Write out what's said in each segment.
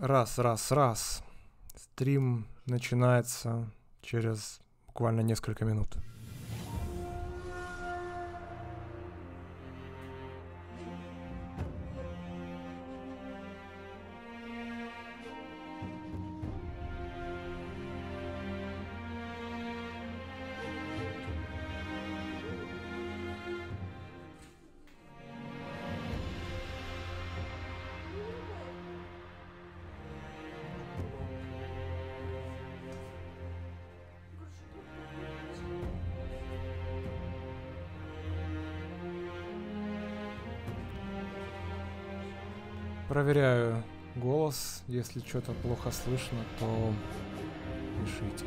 Раз, раз, раз. Стрим начинается через буквально несколько минут. Если что-то плохо слышно, то пишите.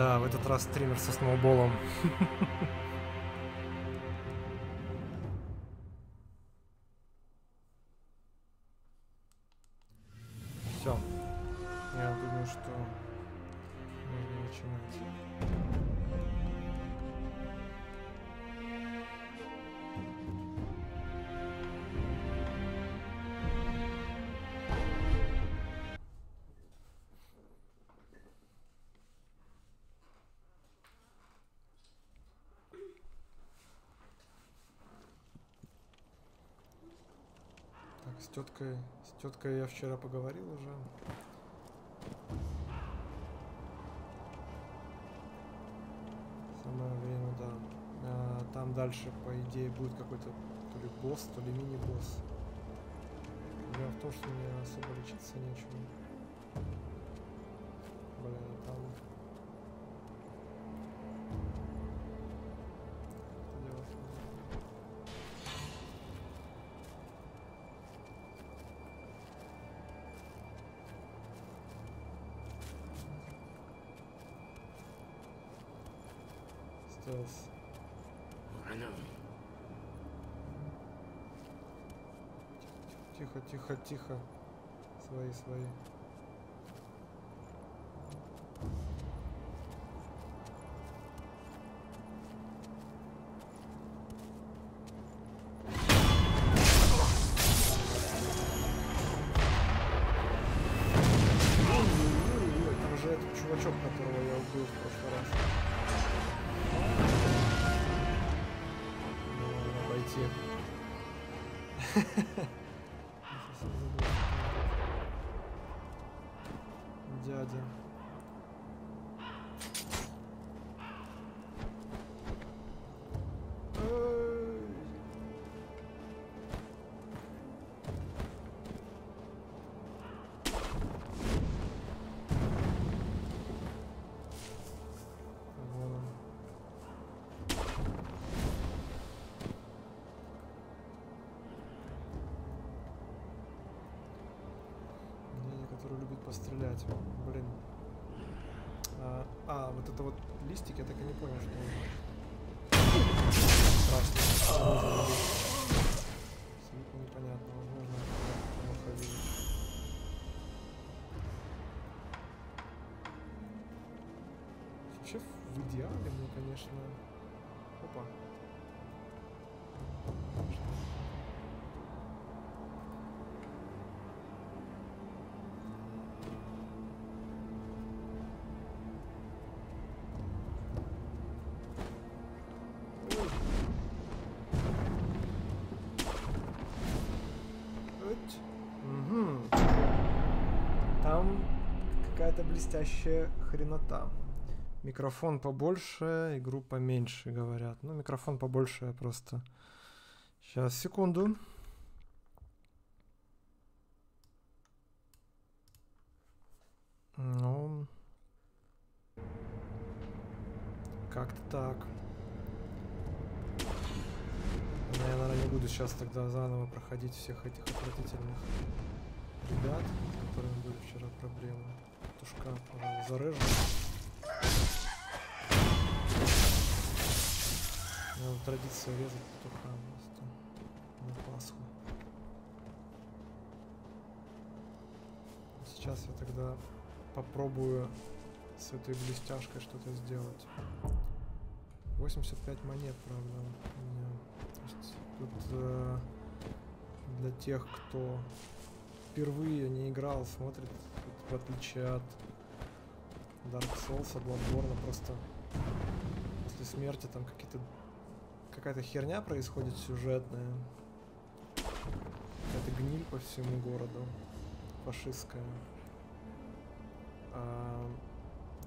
Да, в этот раз стример со сноуболом. теткой, с теткой я вчера поговорил уже. Самое время, да. А, там дальше, по идее, будет какой-то то ли босс, то ли мини-босс. Дело в том, что мне особо лечиться нечего. Тихо. Свои, свои. Пострелять. Блин. А, А, вот это вот листик, я так и не понял, что он. Страшно. Абсолютно непонятно. Возможно, это плохо видит. Вообще, в идеале мне, конечно... какая-то блестящая хренота. Микрофон побольше, игру поменьше, говорят. Ну, микрофон побольше я просто... Сейчас, секунду. Ну... Как-то так. Я, наверное, не буду сейчас тогда заново проходить всех этих отвратительных ребят, с которыми были вчера проблемы. Тушка, пожалуй, зарежу. Надо традиция резать петуха просто на Пасху. Сейчас я тогда попробую с этой блестяшкой что-то сделать. 85 монет, правда, у меня. То есть тут э, для тех, кто впервые не играл, смотрит, в отличие от Dark Souls, Bloodborne, просто после смерти там какие-то какая-то херня происходит сюжетная. Какая-то гниль по всему городу. Фашистская. А,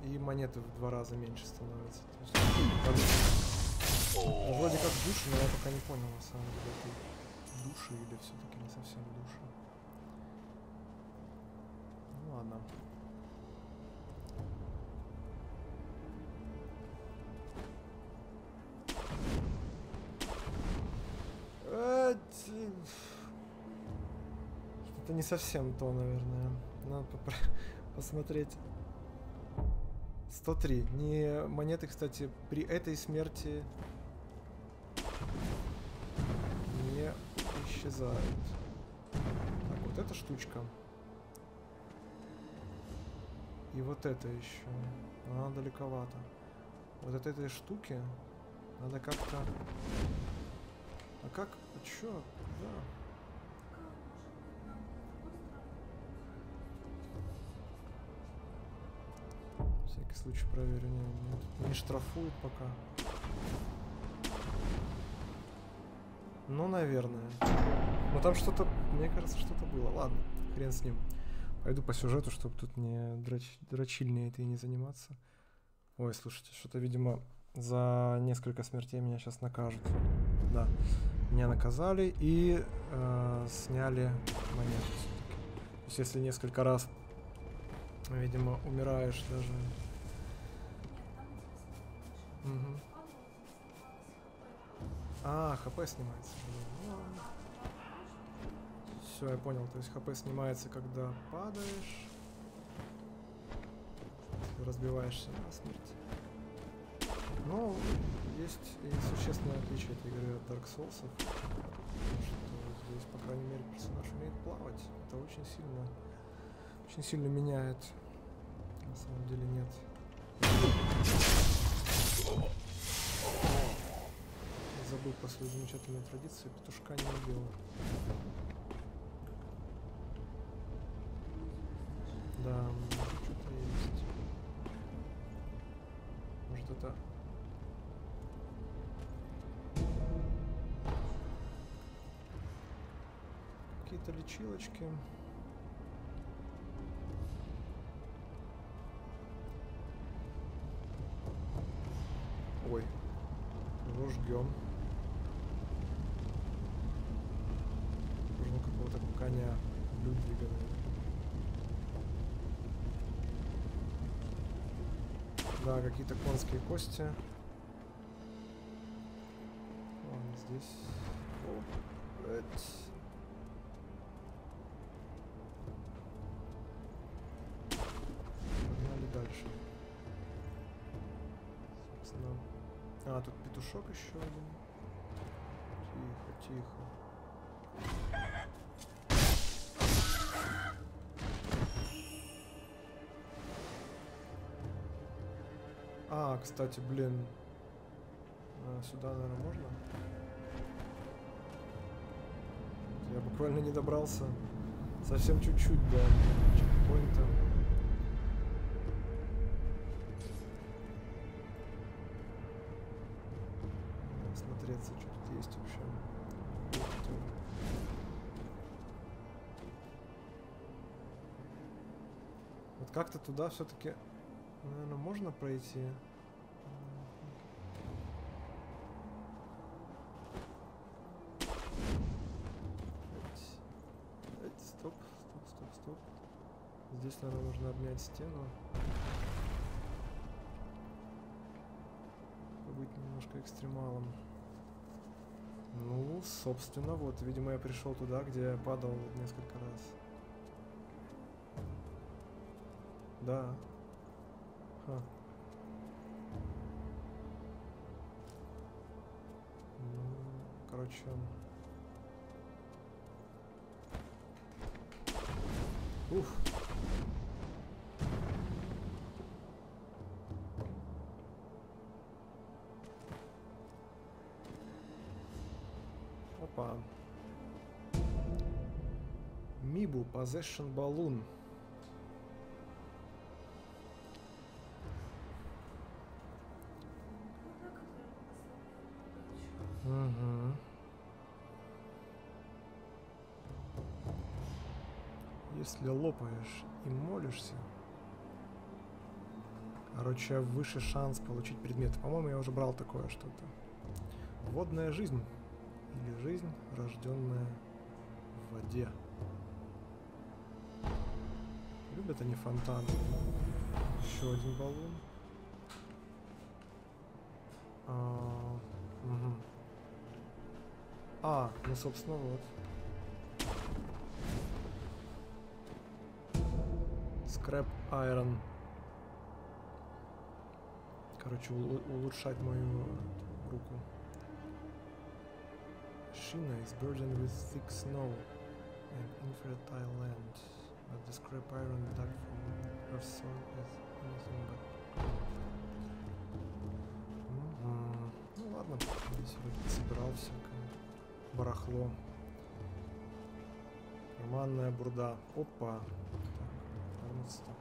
и монеты в два раза меньше становятся. Есть, как- вроде как души, но я пока не понял на самом деле, это души или все-таки не совсем души. Ладно. Э, Что-то не совсем то, наверное. Надо посмотреть. 103. Не монеты, кстати, при этой смерти не исчезают. Так, вот эта штучка. И вот это еще. Она далековато. Вот от этой штуки надо как-то... А как? А чё? Да. Всякий случай проверю. Не, не, не штрафуют пока. Ну, наверное. Ну там что-то, мне кажется, что-то было. Ладно, хрен с ним. Пойду по сюжету, чтобы тут не драч, дрочильней этой не заниматься. Ой, слушайте, что-то, видимо, за несколько смертей меня сейчас накажут. Да, меня наказали и э, сняли монету. То есть, если несколько раз, видимо, умираешь даже. Мгм. А, хп снимается. Все, я понял. То есть хп снимается, когда падаешь. Разбиваешься на смерть. Ну, есть и существенное отличие этой игры от Dark Souls. Что здесь, по крайней мере, персонаж умеет плавать. Это очень сильно, очень сильно меняет. На самом деле нет. Забыл про свою замечательную традицию, петушка не убил. Да, что-то есть. Может это... Какие-то лечилочки. Ой, его жгем. Нужно какого-то коня Людвига, наверное. Да, какие-то конские кости. Ладно, здесь... О. Погнали дальше. собственно. А, тут петушок еще один. Тихо, тихо. А, кстати, блин. А, сюда, наверное, можно? Я буквально не добрался. Совсем чуть-чуть до чекпоинта. Смотреться, что тут есть вообще. Вот как-то туда все-таки, наверное, можно пройти. Нужно обнять стену. Побыть немножко экстремалом. Ну, собственно, вот, видимо, я пришел туда, где я падал несколько раз. Да. Ха. Ну, короче... Уф. Мибу Possession Balloon. Угу. Если лопаешь и молишься, короче, выше шанс получить предмет. По-моему, я уже брал такое что-то. Водная жизнь. Или жизнь, рожденная в воде. Любят они фонтаны. Еще один баллон. А, угу. а, ну собственно вот. Scrap Iron. Короче, улучшать мою руку. Shina is burdened with thick snow and infertile land, the scrap iron dug from her soil is anything but... Mm-hmm. Ну ладно, здесь вроде собирал всякое барахло. Карманная бурда. Опа. Так,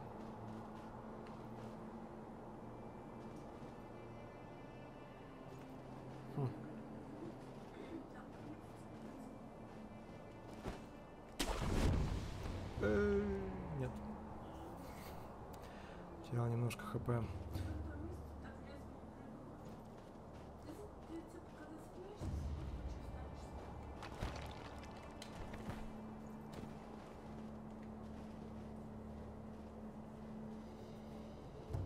хп.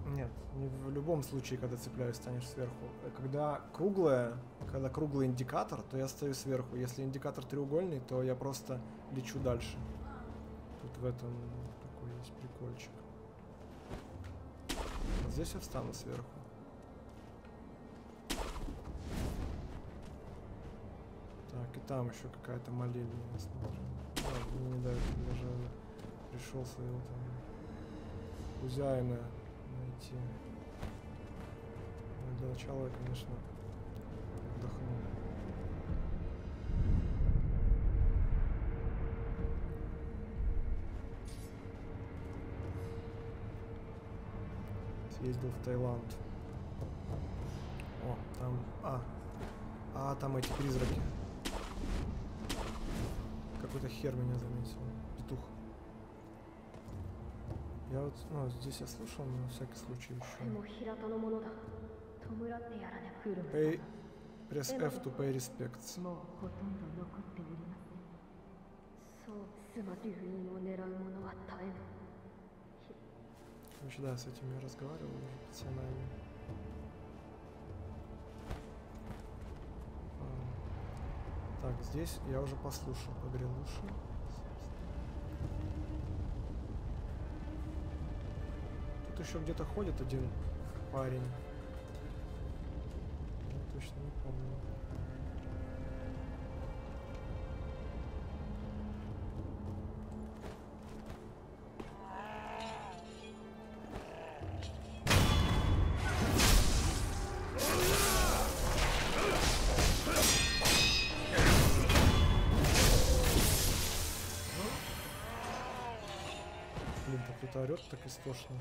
Нет, не в любом случае, когда цепляюсь, станешь сверху. Когда круглая, когда круглый индикатор, то я стою сверху. Если индикатор треугольный, то я просто лечу дальше. Тут в этом такой есть прикольчик. Здесь я встану сверху. Так, и там еще какая-то молельня, я. А, мне не дают даже пришел своего там хозяина найти. Но для начала я, конечно, отдохну. Съездил в Таиланд. О, там... А, а там эти призраки. Какой-то хер меня заметил. Петух. Я вот, ну, здесь я слушал, но на всякий случай еще. Pay, press F to pay respects. もうほとんど残っておりませんそうスマデューインを狙う者は絶えぬ Короче, да, с этим я разговаривал уже профессионально. А, Так, здесь я уже послушал, погрел уши. Тут еще где-то ходит один парень. точно не помню. Орет так истошно.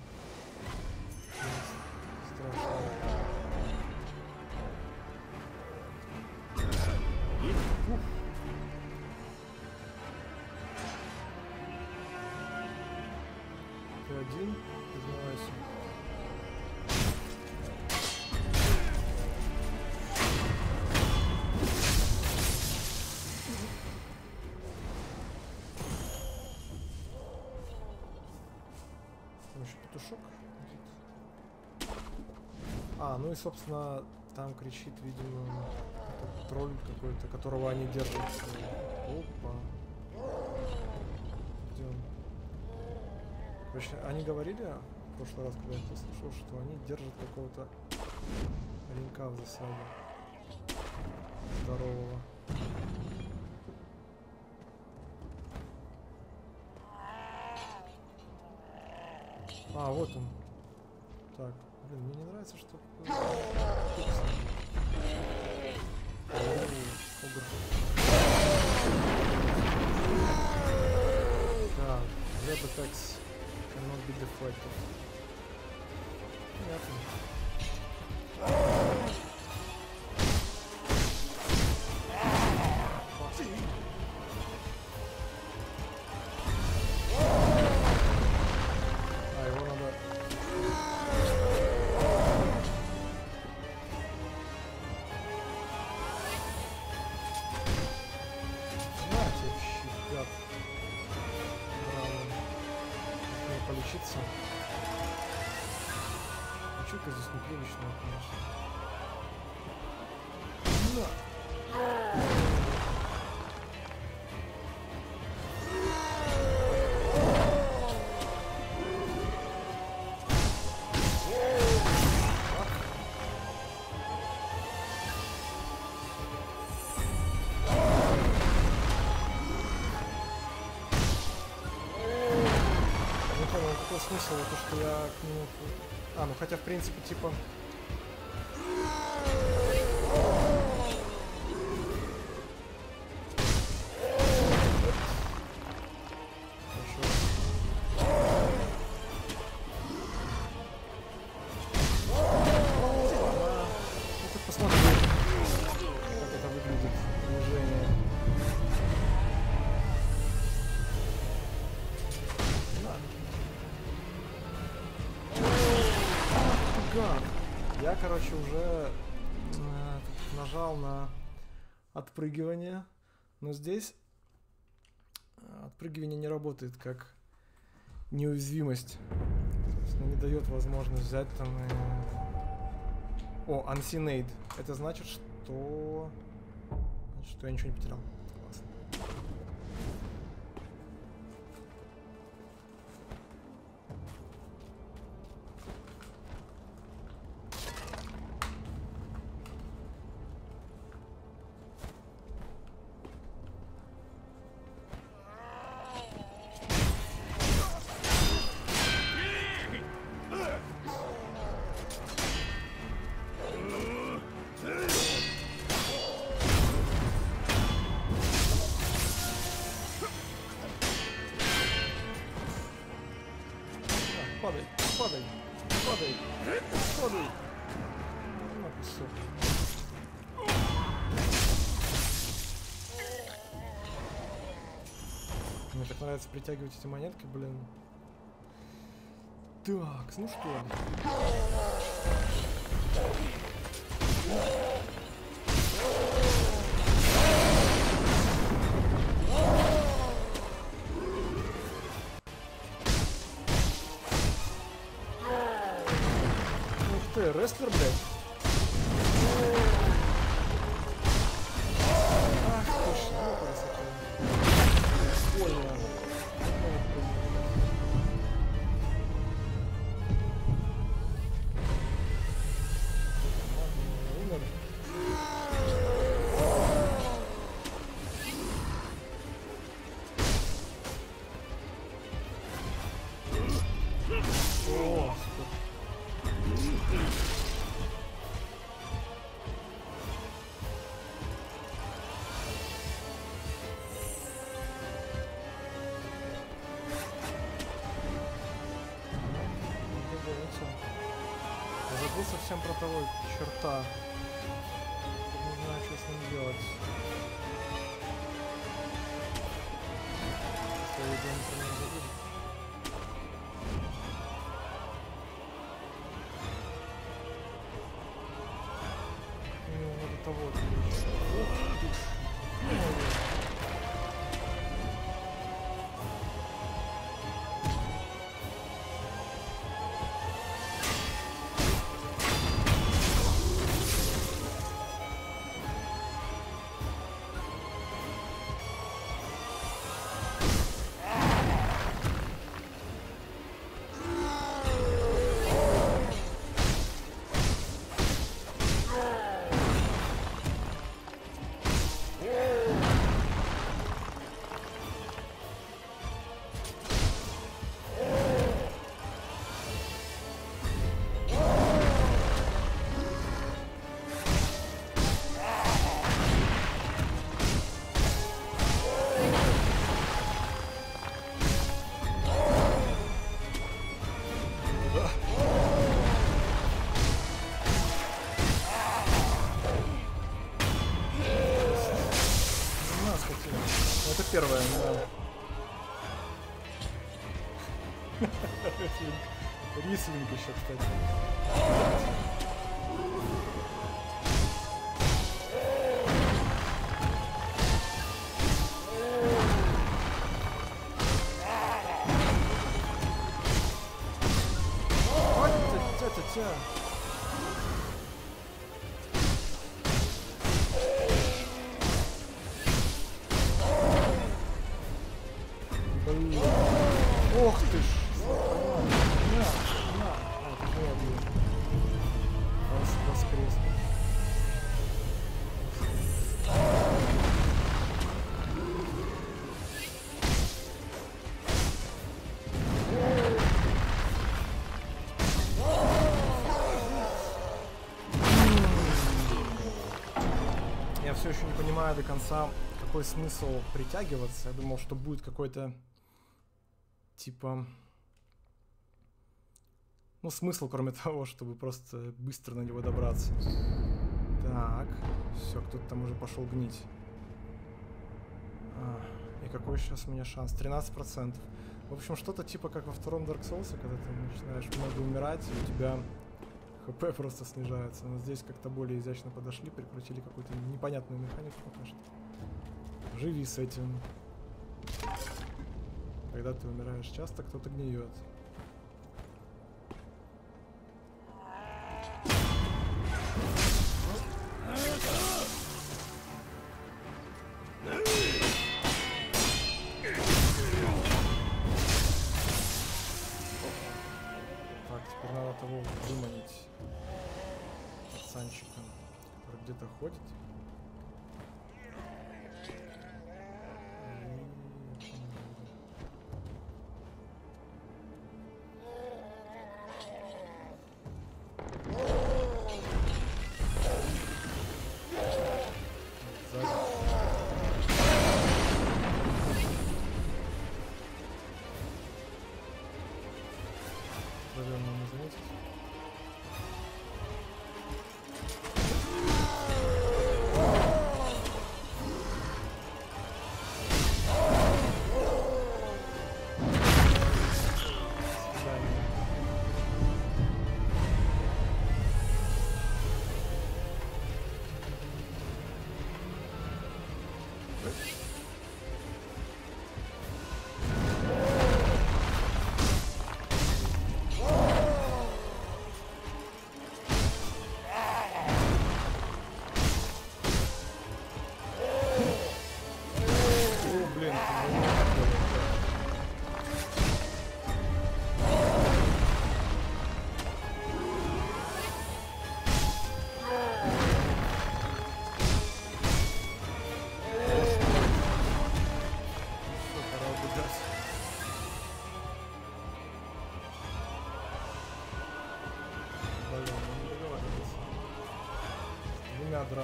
Петушок. А, ну и, собственно, там кричит, видимо, тролль какой-то, которого они держат. Опа. Где он? Короче, они говорили в прошлый раз, когда я это слушал, что они держат какого-то оленька в засаде. Здорового. А, вот он. Так, блин, мне не нравится, что... Так, Web attacks cannot be deflected. Понятно. Смысл, то, что я к нему... А, ну хотя, в принципе, типа... отпрыгивание, но здесь э, отпрыгивание не работает как неуязвимость. Собственно, не дает возможность взять там и... О, Unseen Aid. Это значит, что... значит, что я ничего не потерял. Нравится притягивать эти монетки, блин. Так, ну что. Ух ты, рестлер, блядь. Конца, какой смысл притягиваться. Я думал, что будет какой-то типа ну, смысл, кроме того, чтобы просто быстро на него добраться. Так, все, кто-то там уже пошел гнить. А, и какой сейчас у меня шанс? 13%. В общем, что-то типа как во втором Dark Souls, когда ты начинаешь много умирать, и у тебя ХП просто снижается. Но здесь как-то более изящно подошли, прикрутили какую-то непонятную механику пока что. Живи с этим. Когда ты умираешь часто, кто-то гниет. Так, который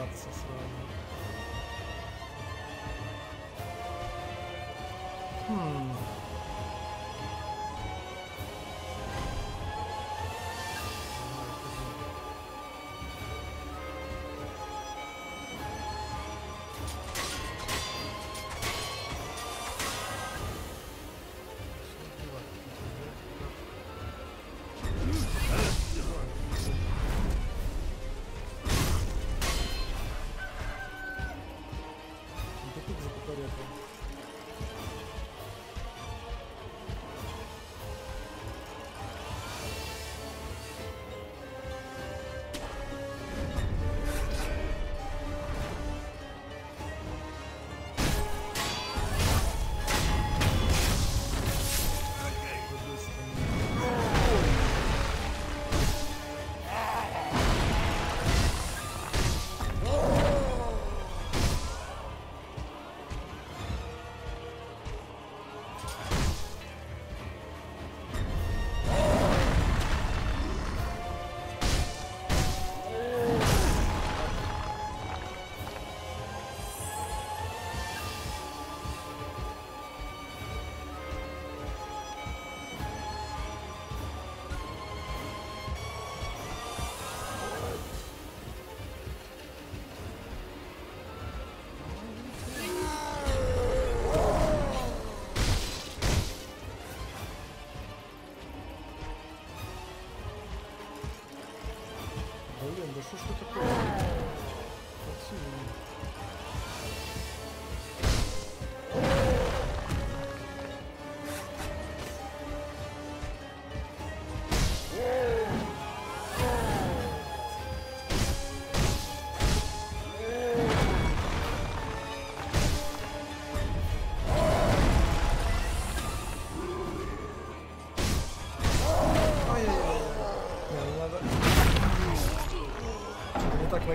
С двумя драться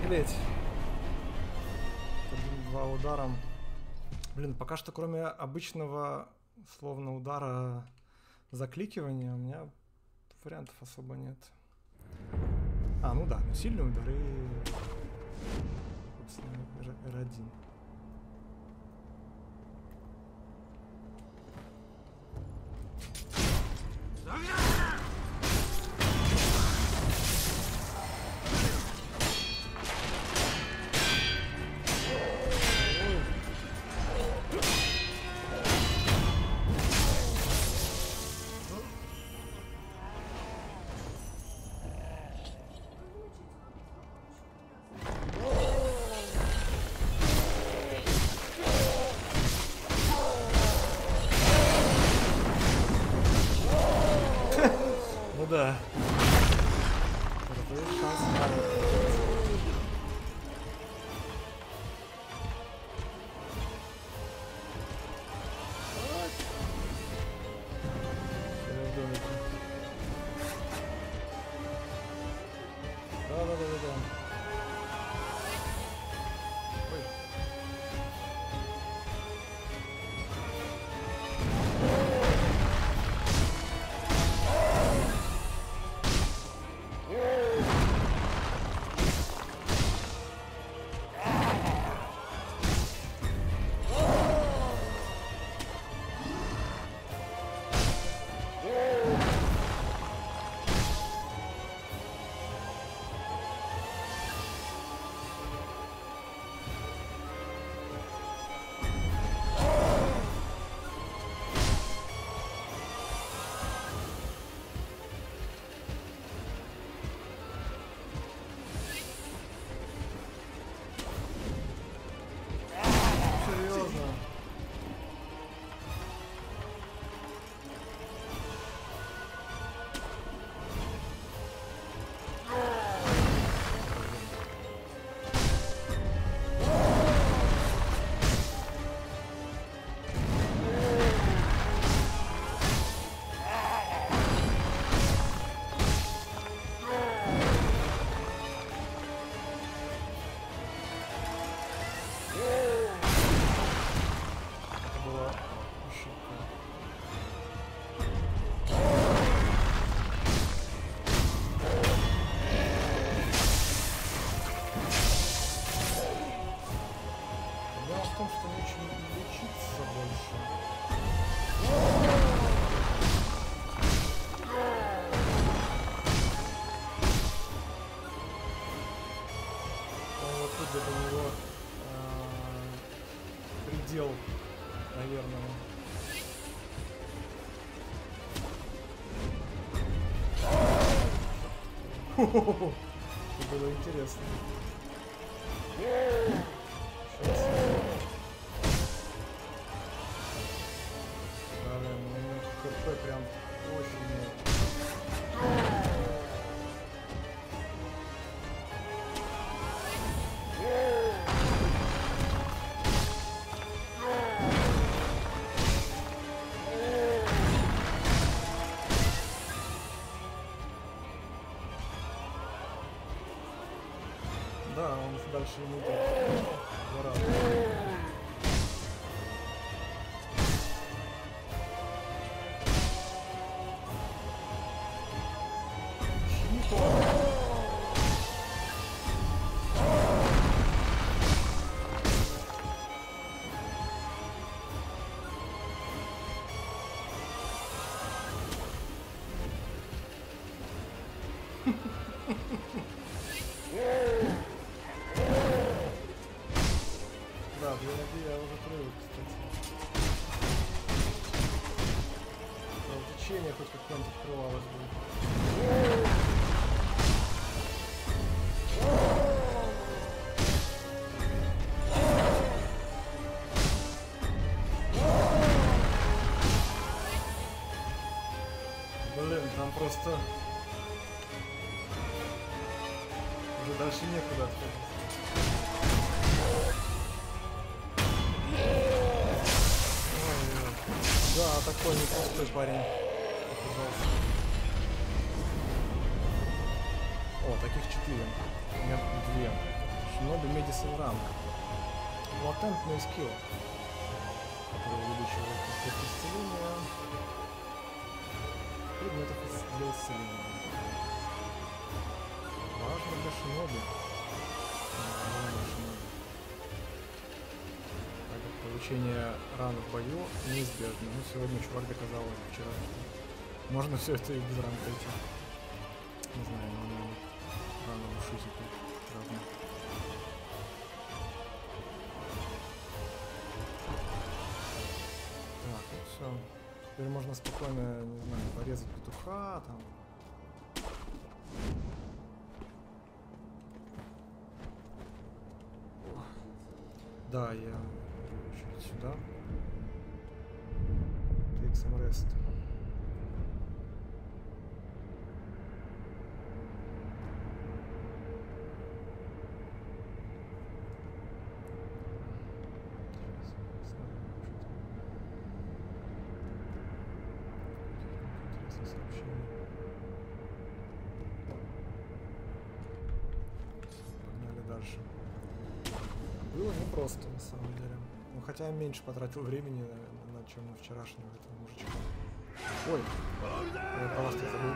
наглеть. Один-два удара. Блин, пока что кроме обычного, словно удара закликивания, у меня вариантов особо нет. А, ну да, ну сильные удары, собственно, R1. Whoa. он дальше просто... Уже дальше некуда Да, такой непростой парень оказался. О, таких четыре. У меня две. Шиноби Медисон Ранг. Латентный скилл, который увеличивает эффект исцеления предметов для исцеления. Важно для Шиноби. Важно Шиноби. Так как получение ран в бою неизбежно. Ну, сегодня чувак доказал вчера, что можно все это и без ран пройти. Не знаю, но рано души теперь Теперь можно спокойно, не знаю, порезать петуха там. Да, я очередь сюда. Take some rest. Сейчас, посмотрим, что там. Какие-нибудь интересные сообщения. Погнали дальше. Было непросто на самом деле. Ну хотя я меньше потратил времени, наверное, на чем на вчерашнего этого мужичка. Ой, я про забыл.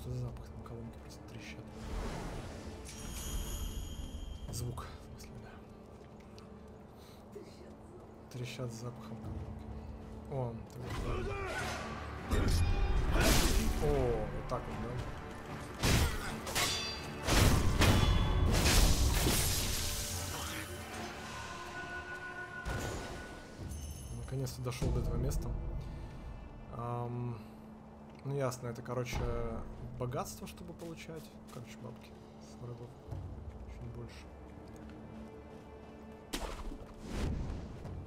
Что за запах там колонки просто трещат. Звук, в смысле, да. Трещат с запахом колонки. О, вот. О, вот так вот, да? Наконец-то дошел до этого места. Ам, ну ясно, это, короче, богатство, чтобы получать. Короче, бабки с врагов. Чуть больше.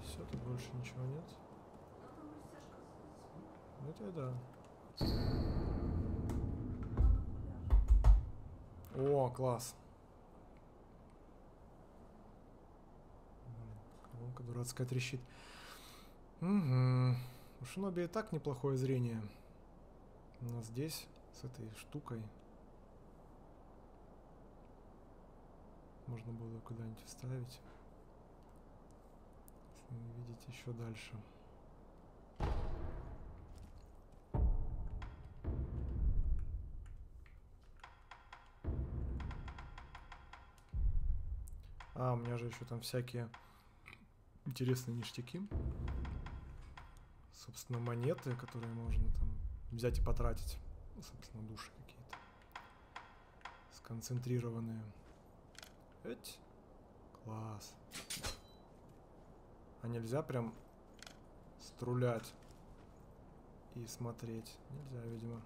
Все, тут больше ничего нет. Ну это да. О, класс. Колонка дурацкая трещит. Угу. У Шиноби и так неплохое зрение. Но здесь, с этой штукой, можно было куда-нибудь вставить. Если видеть еще дальше. А, у меня же еще там всякие интересные ништяки. Собственно, монеты, которые можно там взять и потратить. Собственно, души какие-то. Сконцентрированные. Эть. Класс. А нельзя прям струлять и смотреть. Нельзя, видимо.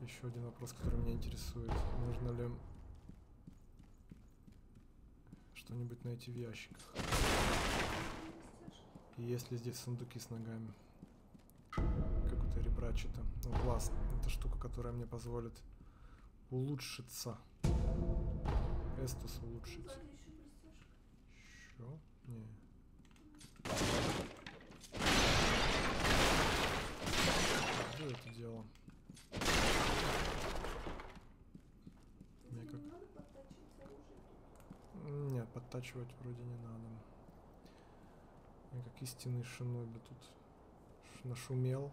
Еще один вопрос, который меня интересует. Можно ли что-нибудь найти в ящиках? И есть ли здесь сундуки с ногами? Ребрачета. Ну, класс. Это штука, которая мне позволит улучшиться. Эстус улучшить. Еще? Не. Что это дело? Мне как... Нет, подтачивать вроде не надо. Я как истинный шиноби тут нашумел.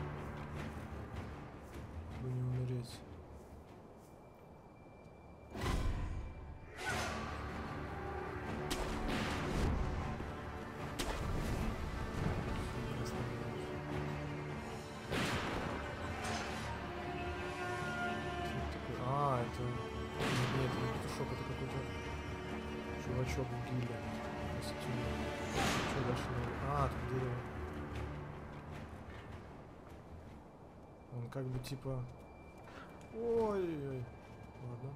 как бы типа... Ой-ой-ой. Ладно.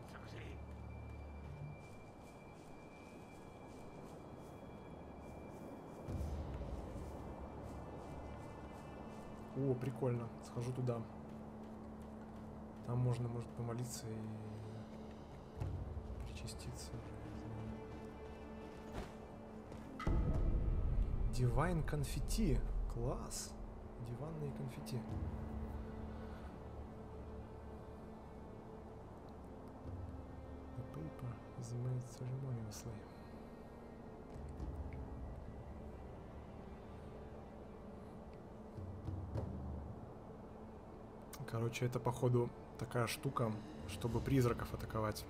О, прикольно. Схожу туда. Там можно, может, помолиться и причаститься. Дивайн конфетти. Класс. Диванные конфетти. Ceremoniously. Короче, это походу такая штука, чтобы призраков атаковать.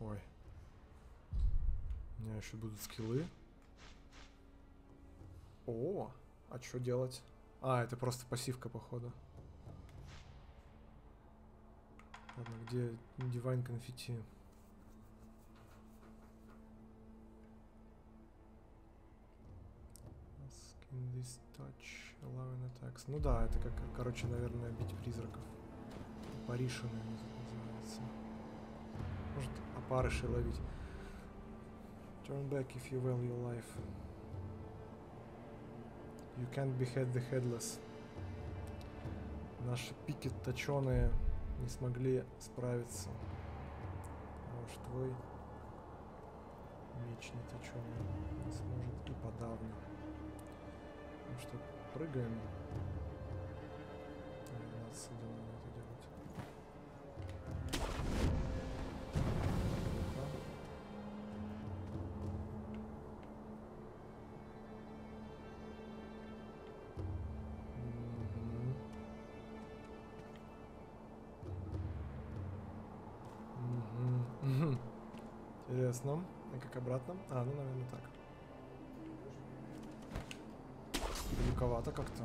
Ой. У еще будут скиллы. О, а что делать? А, это просто пассивка, походу. Ладно, где Divine конфетти? Skin this touch, allowing attacks. Ну да, это как, короче, наверное, бить призраков. Опаришины называется. Может, опарышей ловить. Turn back if you value life. You can't behead the headless. Наши пики точеные не смогли справиться. А уж твой меч не точеный не сможет и подавно. Ну что, прыгаем. Отсюда надо Интересно. А как обратно? А, ну, наверное, так. Далековато как-то.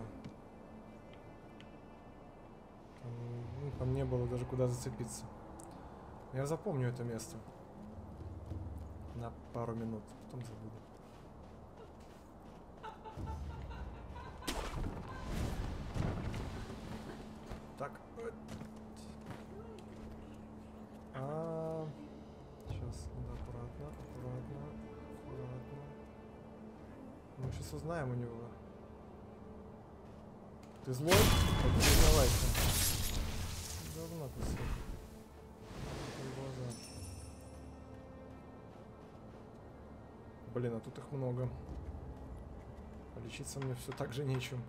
Ну, там не было даже куда зацепиться. Я запомню это место. На пару минут, потом забуду. Ты злой? Так не признавайся. Говно ты глаза. Блин, а тут их много. Полечиться мне все так же нечем.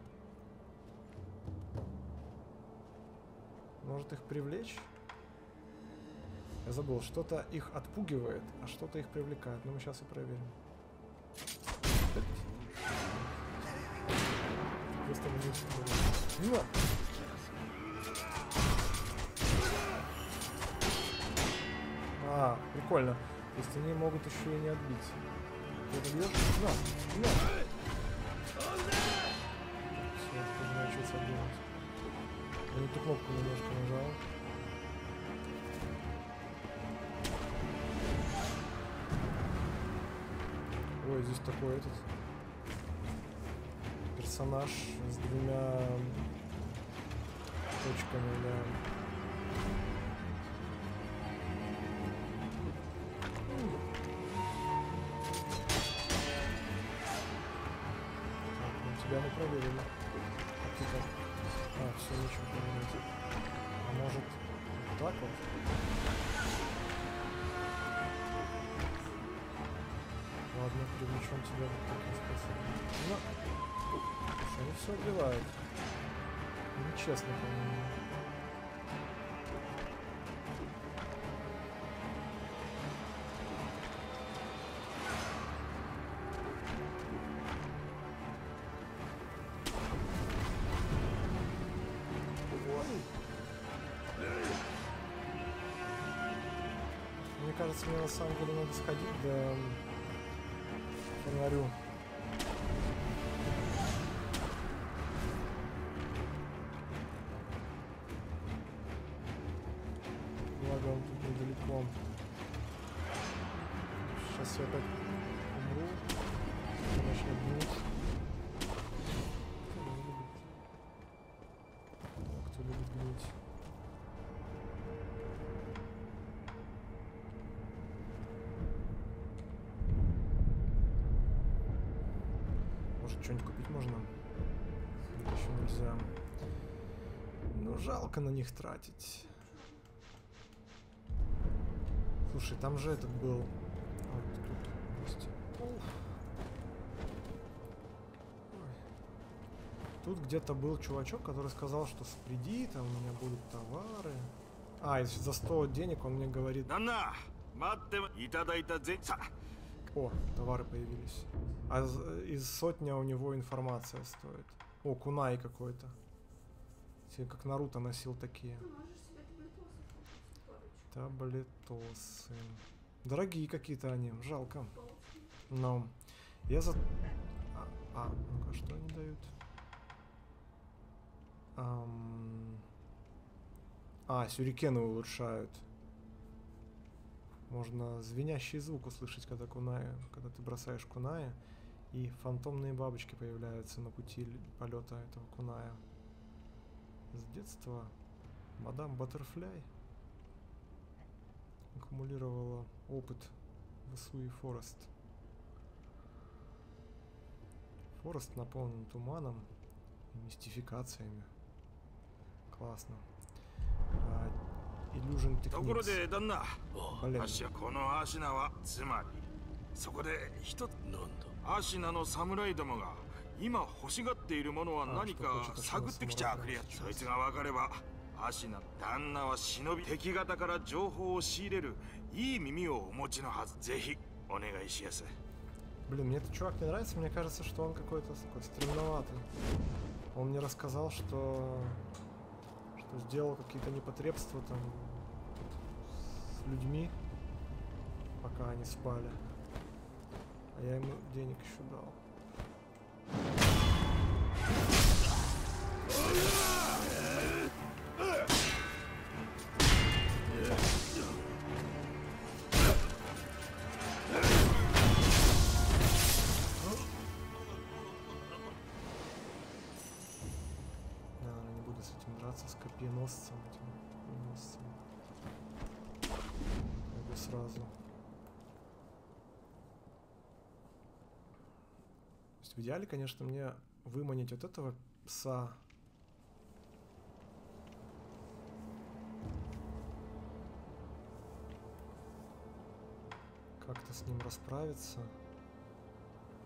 Может их привлечь? Я забыл, что-то их отпугивает, а что-то их привлекает. Но мы сейчас и проверим. Не успели. На! А, прикольно. То есть они могут еще и не отбить. Ты это бьешь? На! На! Все, теперь знаю, что с делать. Я не ту кнопку немножко нажал. Ой, здесь такой этот персонаж с двумя точками, да. Так, ну тебя мы проверили. А ты? А, все, ничего поменять. А может, вот так вот? Ладно, привлечем тебя вот таким способом. Ну, они все убивают. Нечестно, по-моему. Ой. Мне кажется, мне на самом деле надо сходить до фонарю. Сейчас я опять умру. Начнет гнить. Кто любит? Гнить? Может, что-нибудь купить можно? Еще нельзя? Ну, жалко на них тратить. Слушай, там же этот был. Тут где-то был чувачок, который сказал, что приди, там у меня будут товары. А, и за 100 денег он мне говорит... О, товары появились. А из сотни у него информация стоит. О, кунай какой-то. Тебе как Наруто носил такие. Таблетосы. Дорогие какие-то они, жалко. Но я за... А, а ну-ка, что они дают? Ам, А, сюрикены улучшают. Можно звенящий звук услышать, когда куная, когда ты бросаешь куная, и фантомные бабочки появляются на пути полета этого куная. С детства мадам Баттерфляй аккумулировала опыт в Суи Форест. Форест наполнен туманом и мистификациями. Классно. А, Illusion ところ Techniques. で旦那 Блин. あっしはこのアシナはつまりそこで一つなんだアシナの侍どもが今欲しがっているものは何あかちょっと探ってきちゃくれやそいつが分かればアシナ旦那は忍び敵方から情報を仕入れるいい耳をお持ちのはずぜひお願いしやす Блин, мне этот чувак не нравится, мне кажется, что он какой-то такой стремноватый. Он мне рассказал, что, что сделал какие-то непотребства там с людьми, пока они спали. А я ему денег еще дал. Наверное, идеале, конечно, мне выманить вот этого пса. Как-то с ним расправиться.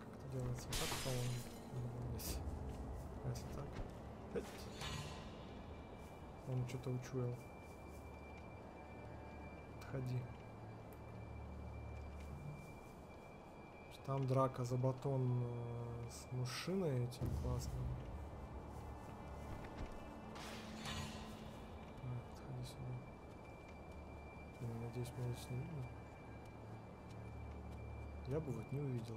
Как это делается? Вот так, по-моему. Здесь. А если так? Он что-то учуял. Отходи. Там драка за батон э, с мужчиной этим классным. Надеюсь, меня здесь не видно. Я бы вот не увидел.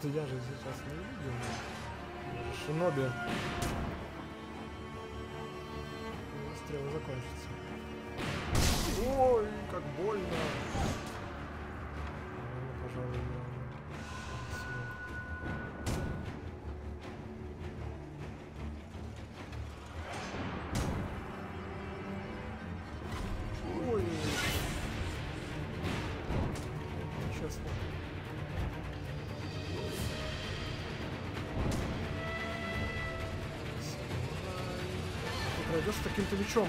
Что я же сейчас не видел. Шиноби. Ну, Стрелы закончатся. Ой, как больно. Наверное, пожалуй, Пройдешь с таким-то мечом.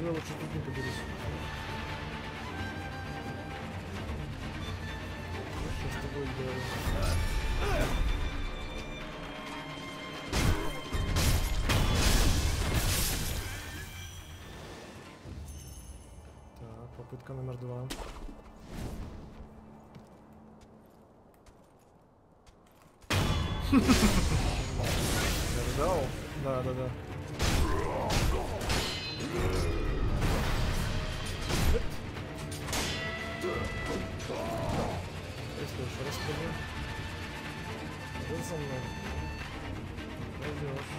Я лучше тут не поберись. Что с тобой делаю? Так, попытка номер два. Дал? Да, да, да. Если еще раз прыгну. Иди за мной. Пойдешь.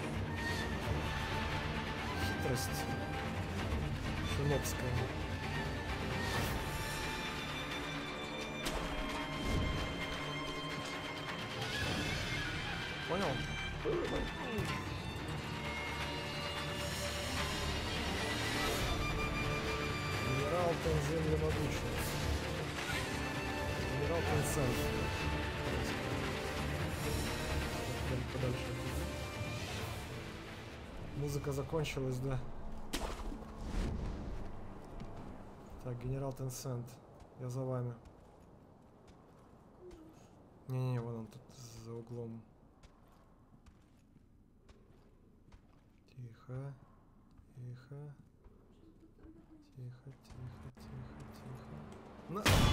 Хитрость. Шинопская. Понял? Ямагучи. Генерал. Прям подальше. Музыка закончилась, да. Так, генерал Тенсент. Я за вами. Не-не, вон он тут за углом. Тихо. Тихо, тихо, тихо, тихо.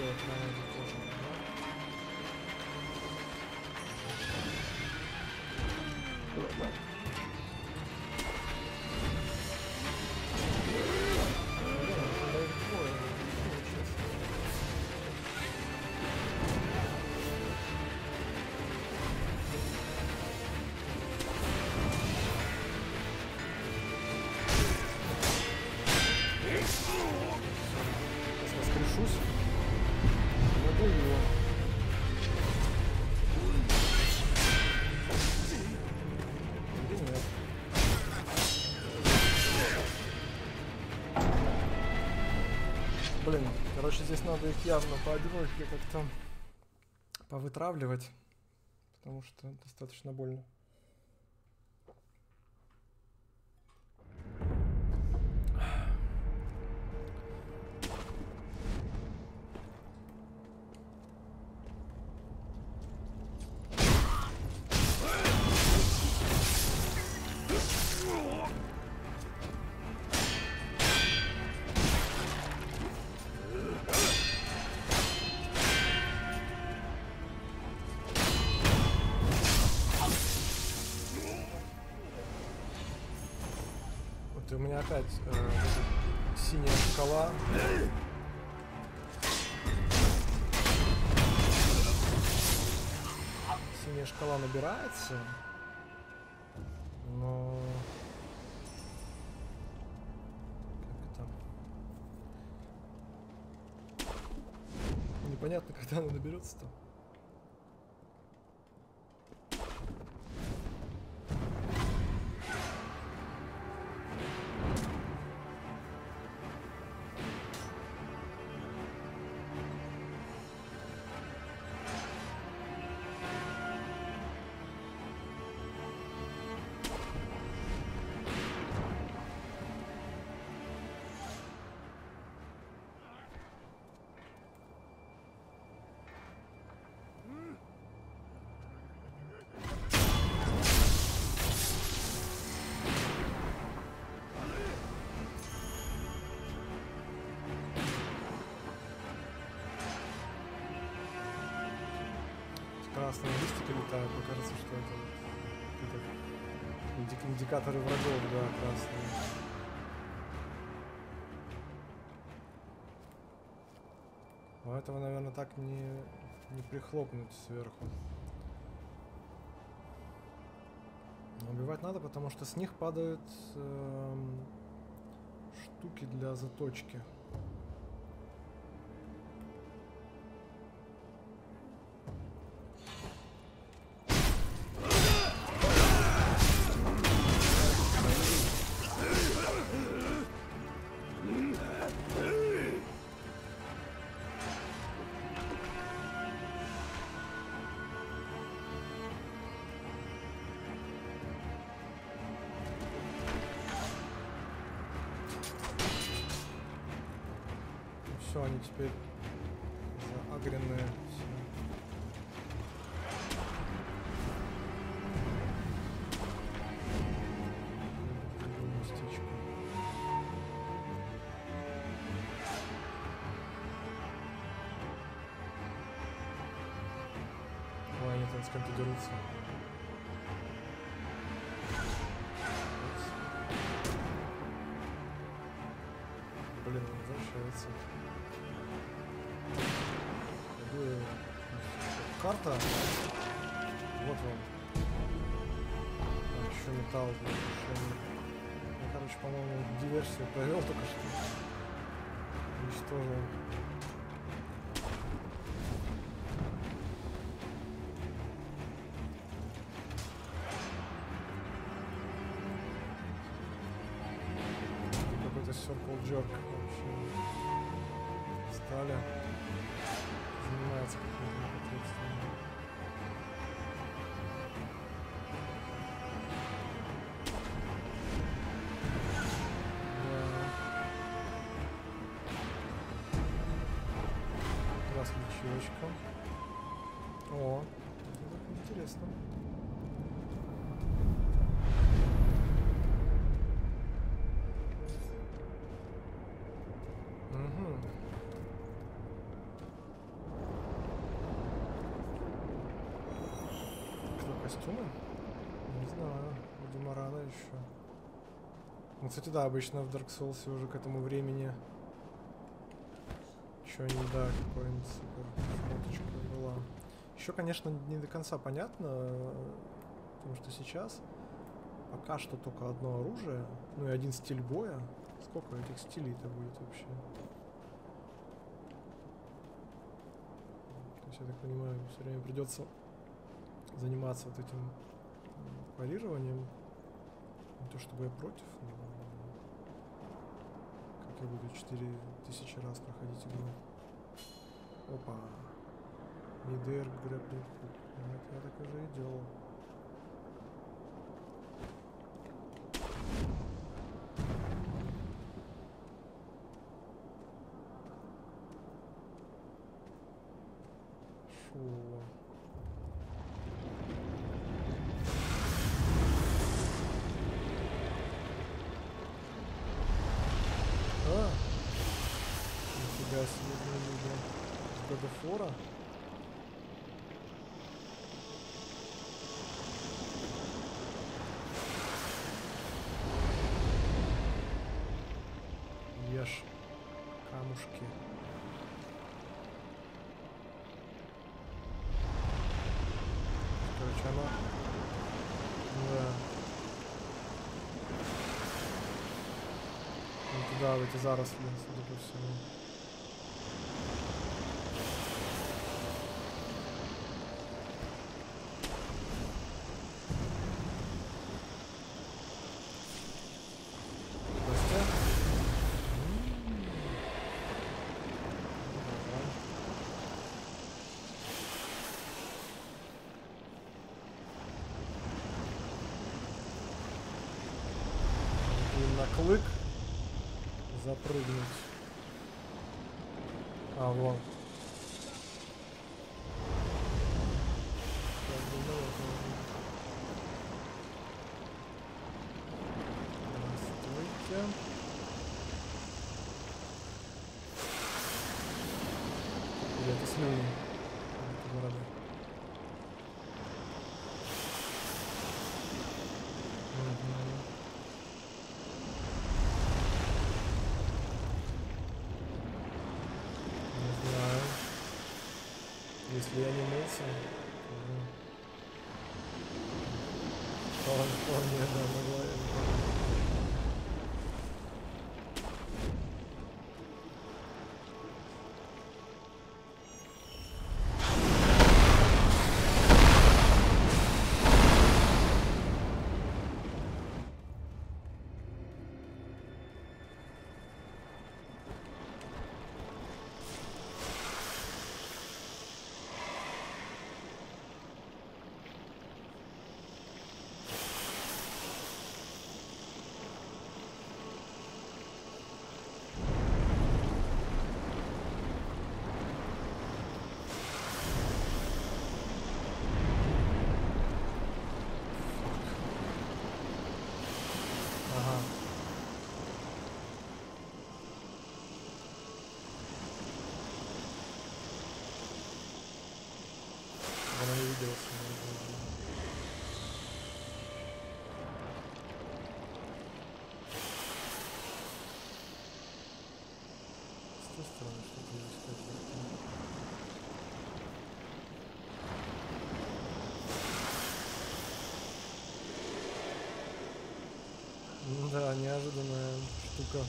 Придется сделать здесь надо их явно поодиночке как-то повытравливать, потому что достаточно больно. Меня опять э, синяя шкала. Синяя шкала набирается. Но... Как это? Непонятно, когда она наберется-то. Летают, мне кажется, что это это инди- индикаторы врагов, да, красные. Но этого, наверное, так не, не прихлопнуть сверху. Убивать надо, потому что с них падают эм, штуки для заточки. Все, они теперь заагренные. Ой, они с кем-то дерутся. Блин, он возвращается. Я- Карта. Вот вам. Еще металл решения. Я, короче, по-моему, диверсию провел только что. Уничтожил. Какой-то circle jerk вообще. Стали. Да. Два свечечка. О, это интересно. Угу. Что, костюмы? Не знаю. Видимо, рано еще. Ну, кстати, да, обычно в Dark Souls уже к этому времени что-нибудь, да, какой-нибудь была. Еще, конечно, не до конца понятно, потому что сейчас пока что только одно оружие, ну и один стиль боя. Сколько этих стилей-то будет вообще? То есть, я так понимаю, все время придется заниматься вот этим парированием. Не то чтобы я против, но как я буду 4000 раз проходить игру. Опа. Мидер грэплинг это я так уже и делал. Шо? Камушки. Короче, она... Да. Ну, туда, в эти заросли, судя по всему. Костя? М. Давай. И на клык запрыгнуть. А, вон. Так, ну давай, давай. Стойте. Или это слюни? Это города. Если я не мылся, штука.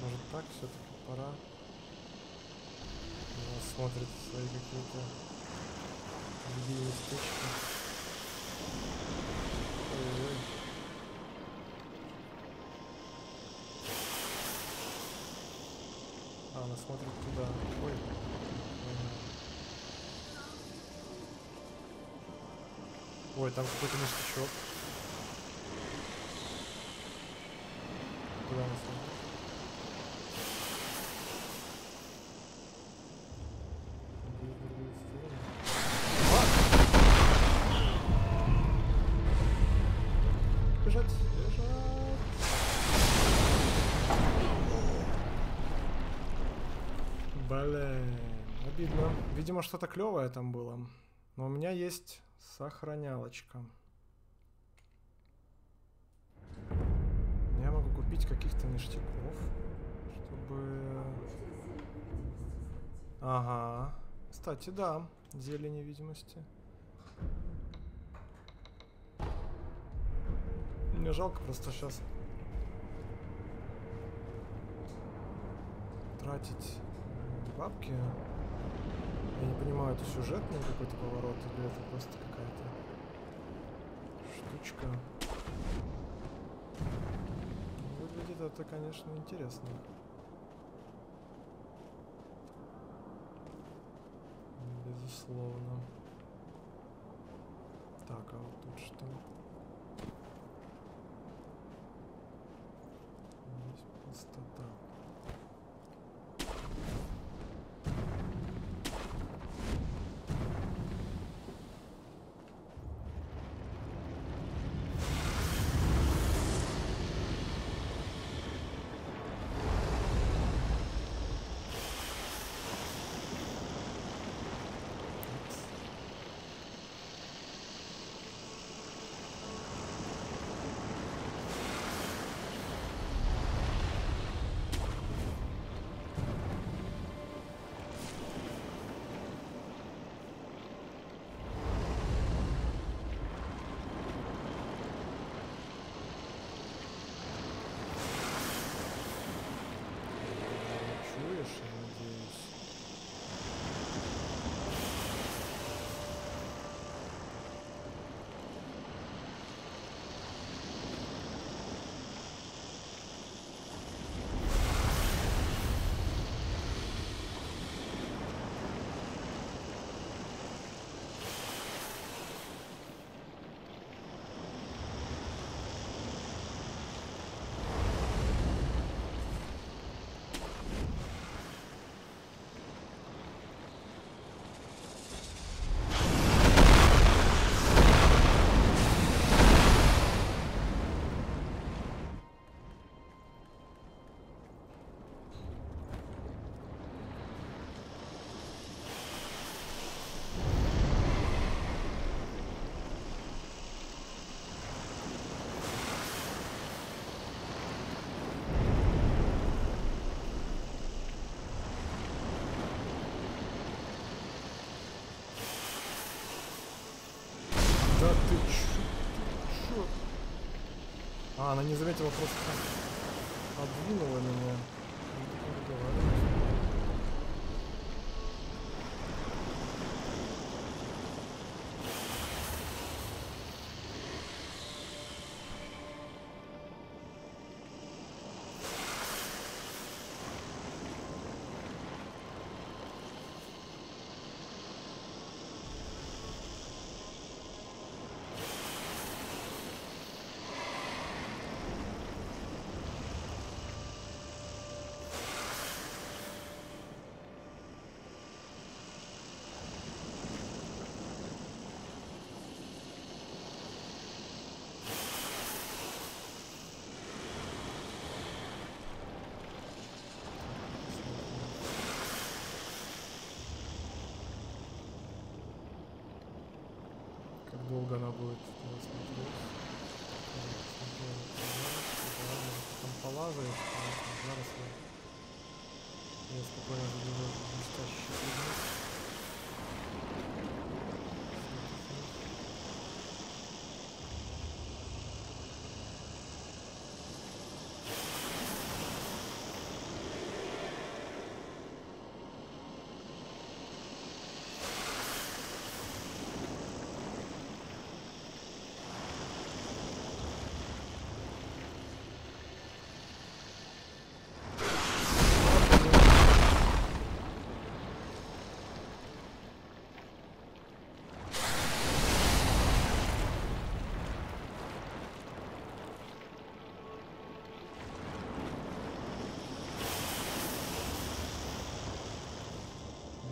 Может так все-таки пора? Она смотрит свои какие-то другие местечки. Ой-ой. А, она смотрит туда. Ой. Ой, там какой-то ништячок. Видимо, что-то клевое там было. Но у меня есть сохранялочка. Я могу купить каких-то ништяков, чтобы... Ага. Кстати, да. Зелье невидимости. Мне жалко просто сейчас тратить бабки. Я не понимаю, это сюжетный какой-то поворот или это просто какая-то штучка. Ну, Выглядит это, конечно, интересно. Безусловно. Так, а вот тут что? Есть пустота. Да ты чё? А, она не заметила просто обвинула меня. Потом полазает, конечно, заросли. Я спокойно забежал в блестящий предмет.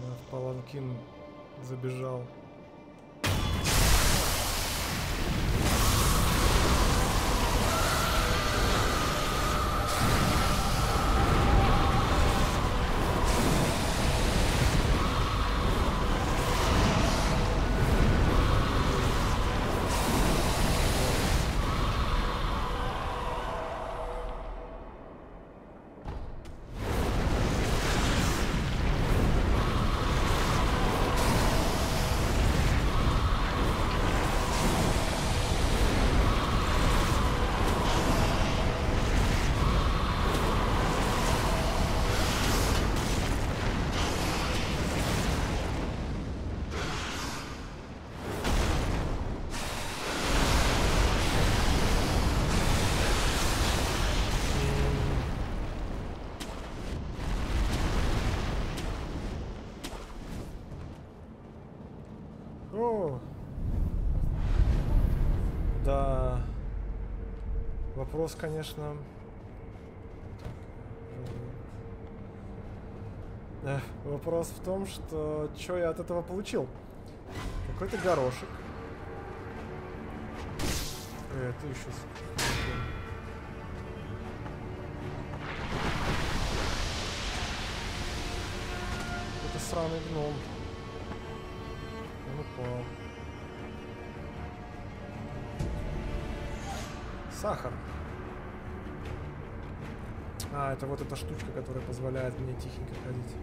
Я паланкин забежал. Вопрос, конечно... э, Вопрос в том, что что я от этого получил? Какой-то горошек. Э, ты еще... Это сраный гном. Он упал. Сахар. А, это вот эта штучка, которая позволяет мне тихенько ходить.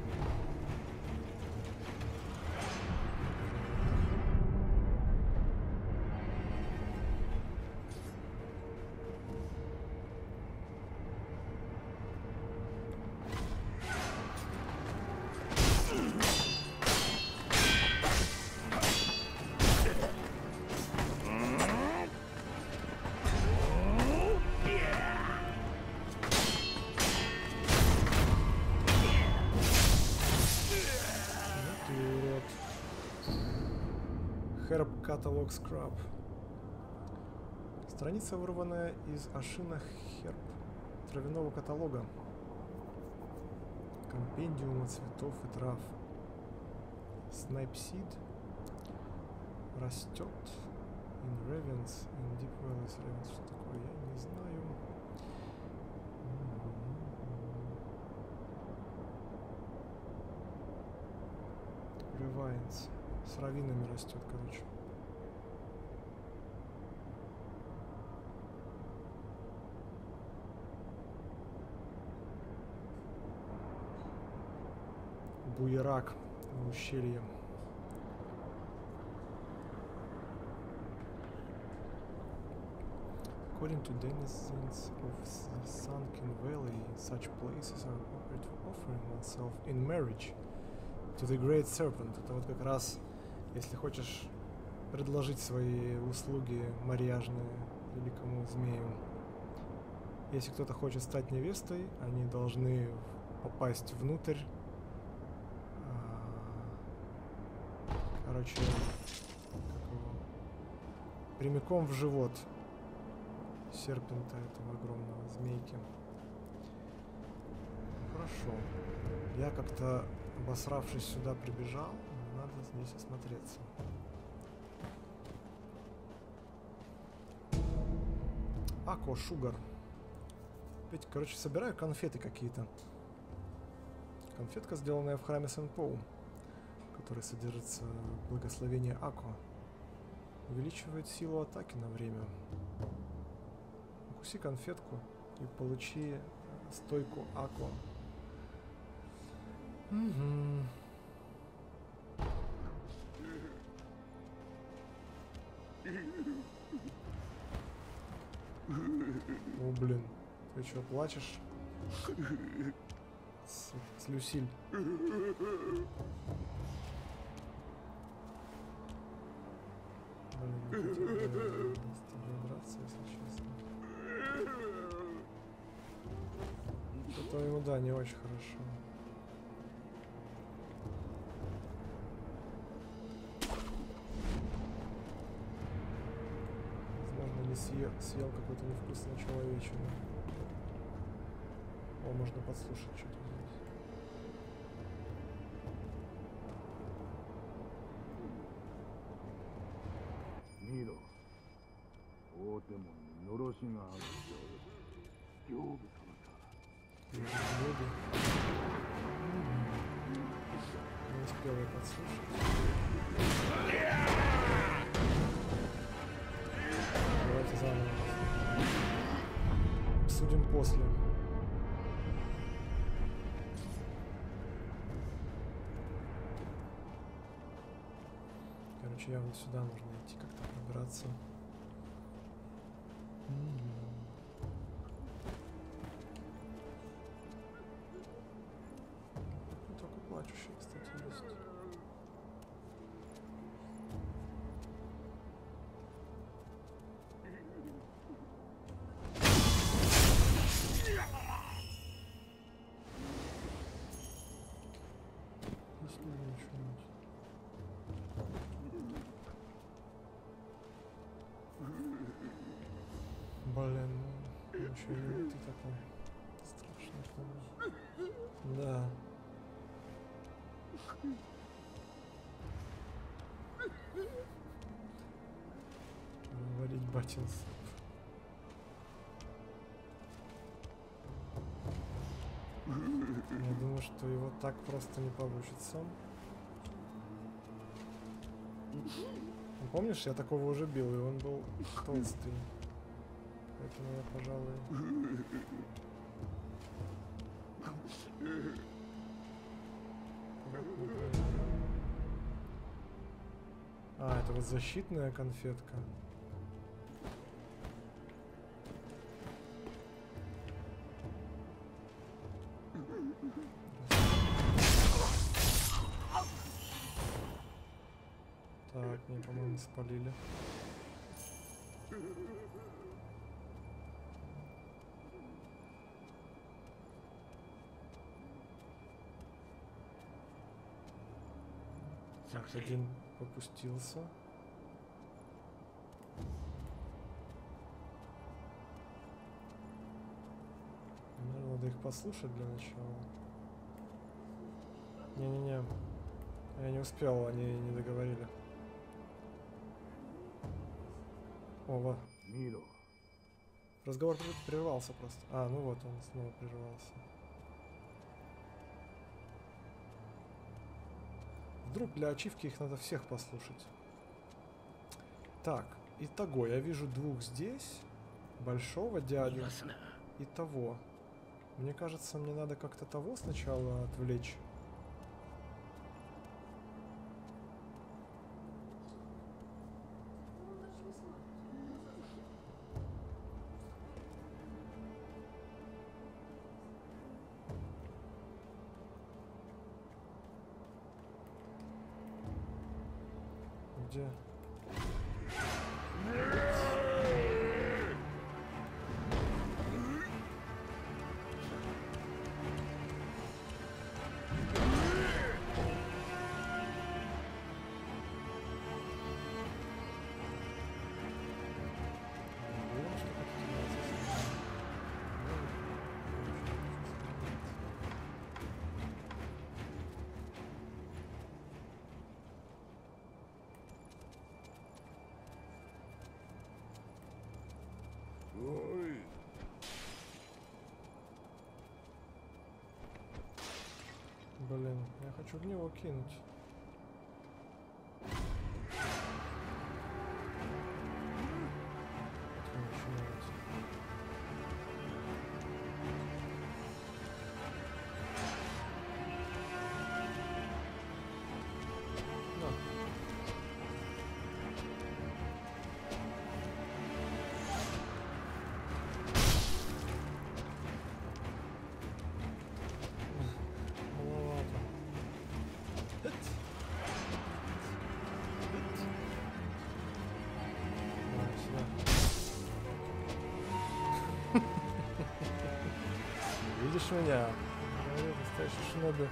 Catalog Scrub. Страница вырванная из Ашина Herb травяного каталога. Компендиума цветов и трав. Снайпсид растет in Ravens, in Deep Valleys Ravens. Что такое, я не знаю. Ревайнс. С равинами растет, короче. Буерак в ущелье. According to denizens of the Sunken Valley, such places are offered offering oneself in marriage to the Great Serpent. Это вот как раз, если хочешь предложить свои услуги марияжные великому змею. Если кто-то хочет стать невестой, они должны попасть внутрь. Короче, прямиком в живот серпента этого огромного змейки. Хорошо. Я как-то обосравшись сюда прибежал, надо здесь осмотреться. Ако, Шугар. Опять, короче, собираю конфеты какие-то. Конфетка, сделанная в храме Сен-Поу, которой содержится благословение Ако. Увеличивает силу атаки на время. Укуси конфетку и получи стойку Ако. Мгм. О, блин. Ты что, плачешь? С, с Люсиль. Блин, не хотел бы я с тобой драться, если честно. Что-то ему, да, не очень хорошо. Возможно, не съел, съел какую-то невкусную человечину. О, можно подслушать что-то Не я. Давайте заново. Обсудим после. Короче, явно сюда нужно идти как-то пробираться. Не ты такой страшный помню. Да. Варить батин суп. Я думаю, что его так просто не получится. Помнишь, я такого уже бил, и он был толстый. Я, пожалуй... А, это вот защитная конфетка. Так, мне, по-моему, спалили. Так, один попустился. Наверное, надо их послушать для начала. Не-не-не. Я не успел, они не договорили. Ова. Разговор прер- прервался просто. А, ну вот он снова прервался. Вдруг для ачивки их надо всех послушать. Так, итого, я вижу двух здесь, большого дядю и того. Мне кажется, мне надо как-то того сначала отвлечь. Него кинуть. Видишь меня? Говорю, настоящий шиноби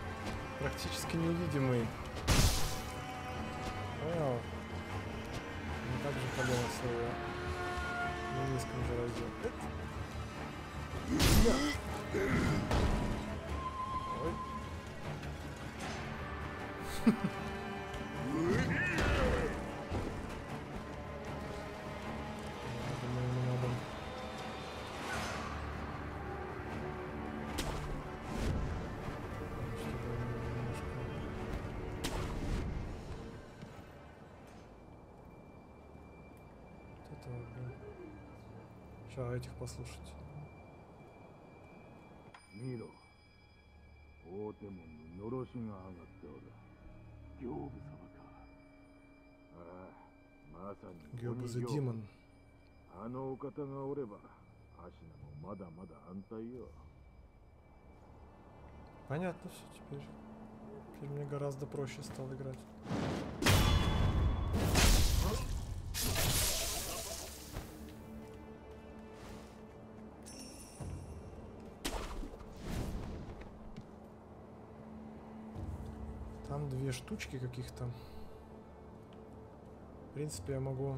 практически невидимый. Понял? Не так же колено свое на низком заразил. Ой. Ща этих послушать. 見ろ大手門にのろしが上がっておる行部様かああまさに Гёб鬼 the 行部 Demon. あのお方がおればアシナもまだまだ安泰よ Понятно все теперь. Теперь мне гораздо проще стало играть. Две штучки каких-то. В принципе, я могу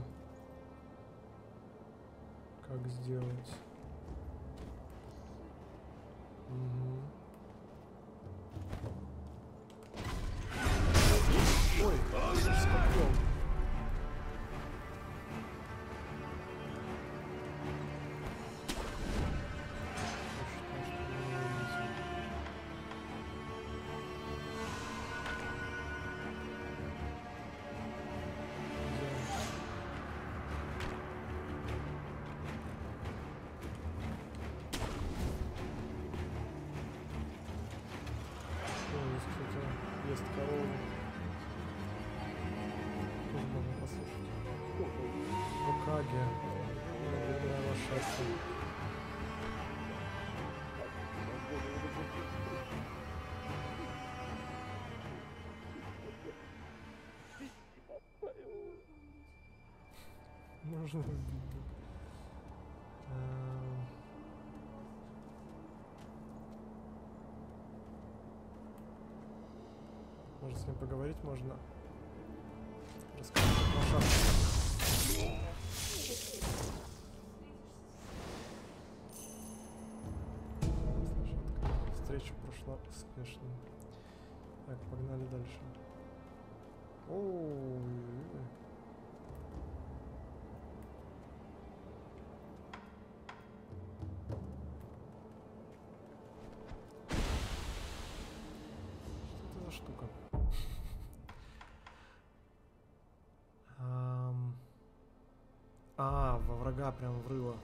как сделать. Ест корову. Тоже можно послушать. Хокаге. Благодаря лошадке. Можно поговорить можно. Рассказать. Встреча прошла успешно. Так, погнали дальше. Ой, А, во врага прям врыло.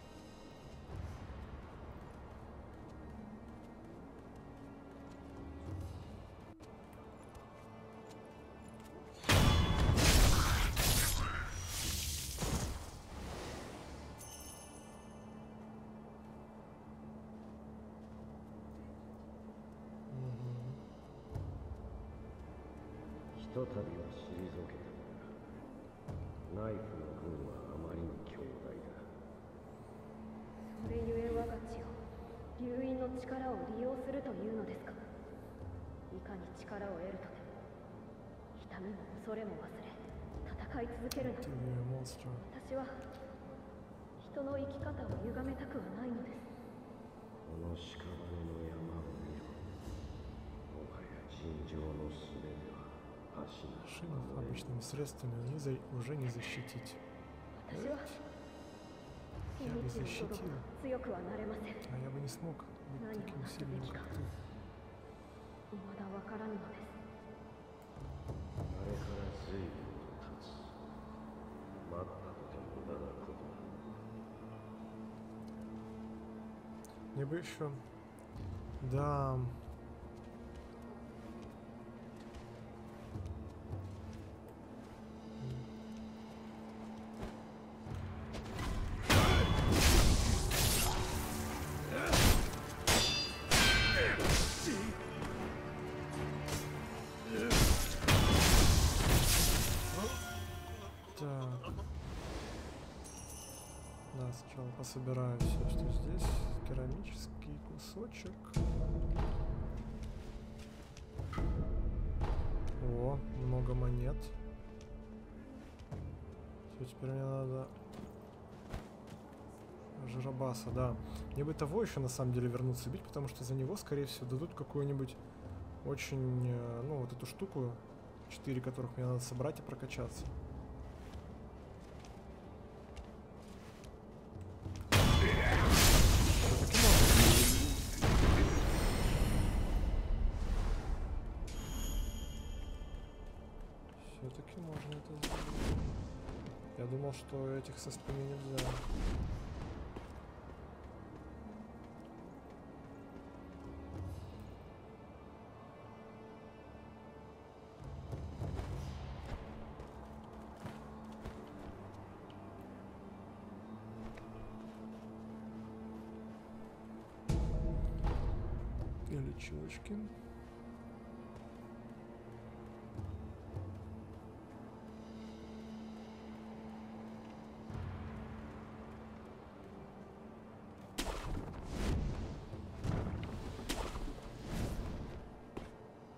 痛みも恐れも忘れ戦い続けるの Ты монстра. 私は人の生き方を歪めたくはないのですこの屍の山を見ろもはや尋常の術では足に Шинов обычными средствами они за- уже не защитить. 私は Я бы 命の защитил. ほど強くはなれません А я бы не смог быть Знаю, таким надо сильным, велика. как ты. Мне бы еще... Да... пособираю все, что здесь. Керамический кусочек. О, много монет. Все, теперь мне надо... Жиробаса, да. Мне бы того еще на самом деле вернуться бить, потому что за него, скорее всего, дадут какую-нибудь очень... э, Ну, вот эту штуку, четыре которых мне надо собрать и прокачаться. Что этих со спины нельзя. И лечилочки.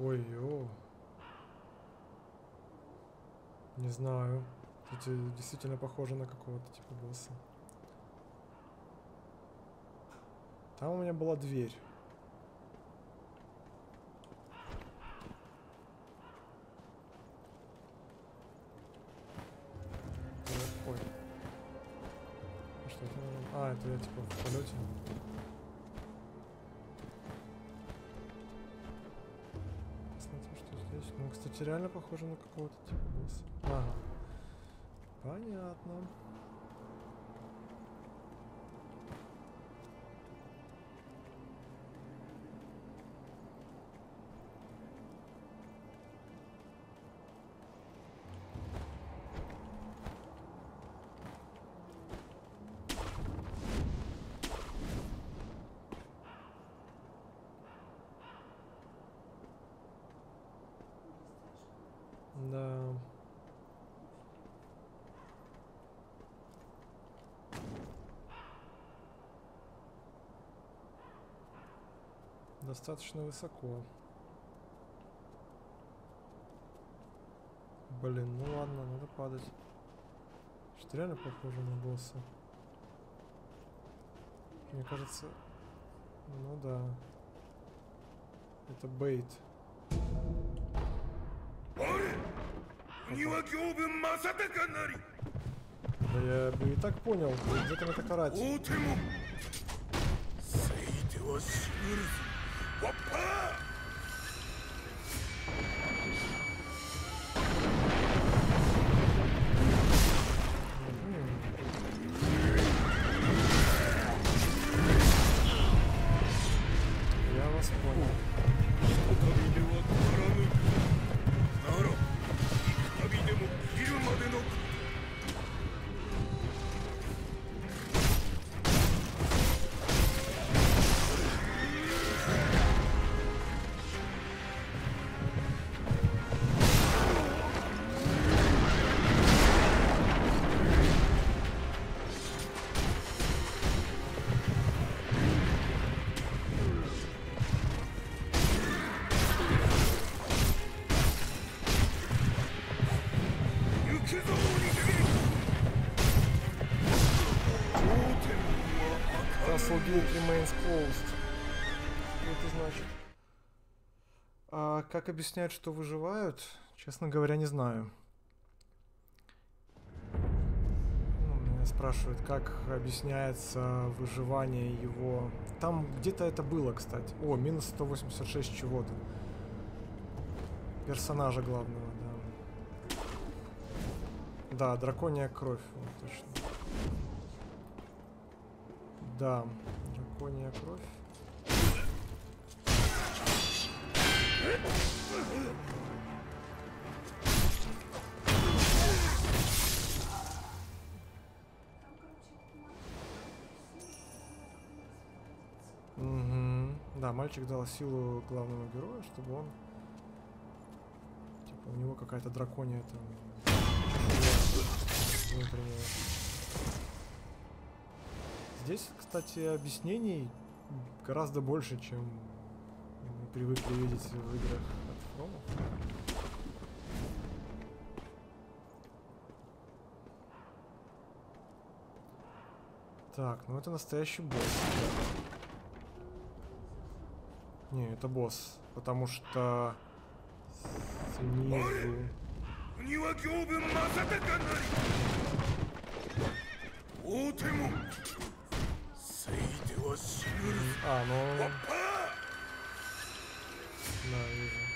Ой, ё. Не знаю. Эти действительно похожи на какого-то типа босса. Там у меня была дверь. Ой. А что это? А, это я типа в полете. Кстати, реально похоже на какого-то типа босса. Ага. Понятно. достаточно высоко. Блин, ну ладно, надо падать. Что реально похоже на босса. Мне кажется... Ну да. Это бейт. Да я бы и так понял, где там это карать. Whoop! Как объяснять, что выживают? Честно говоря, не знаю. Ну, меня спрашивают, как объясняется выживание его. Там где-то это было, кстати. О, минус 186 чего-то. Персонажа главного, да. Да, драконья кровь, вот, точно. Да, драконья кровь. Мгм. Да, мальчик дал силу главному герою, чтобы он... Типа, у него какая-то драконья там... внутренняя. Здесь, кстати, объяснений гораздо больше, чем привыкли видеть в играх от Фромов. Так, ну это настоящий босс. Не, это босс, потому что снизу... А, ну... No, yeah.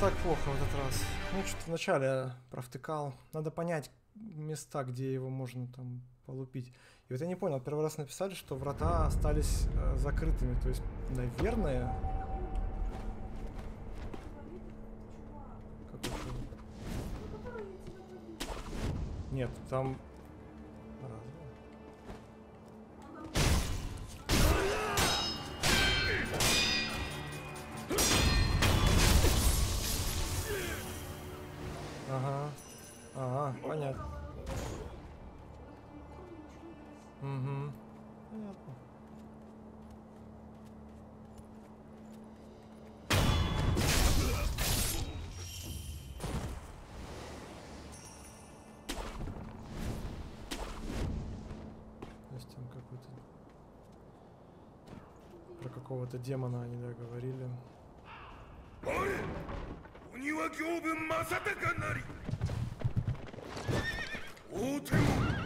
Так плохо в этот раз. Ну, что-то вначале провтыкал. Надо понять места, где его можно там полупить. И вот я не понял, первый раз написали, что врата остались э, закрытыми. То есть, наверное... Нет, там... какого-то демона они договорили. 我鬼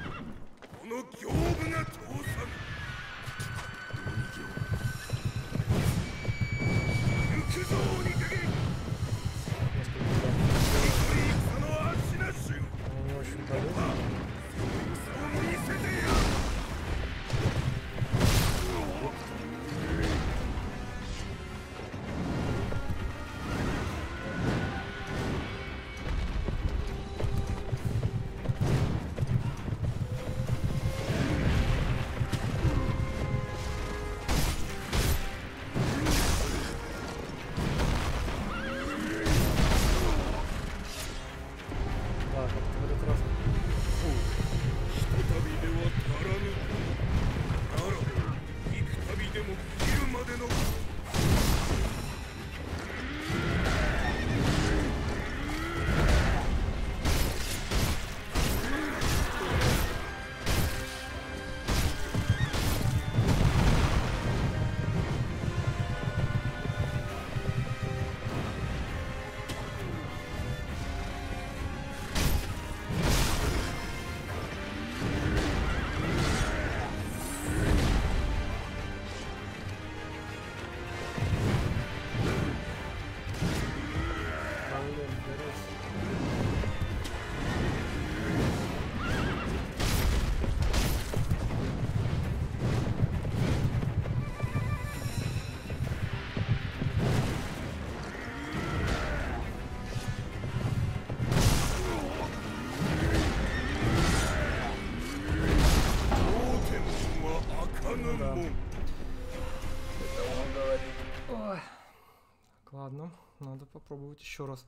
еще раз.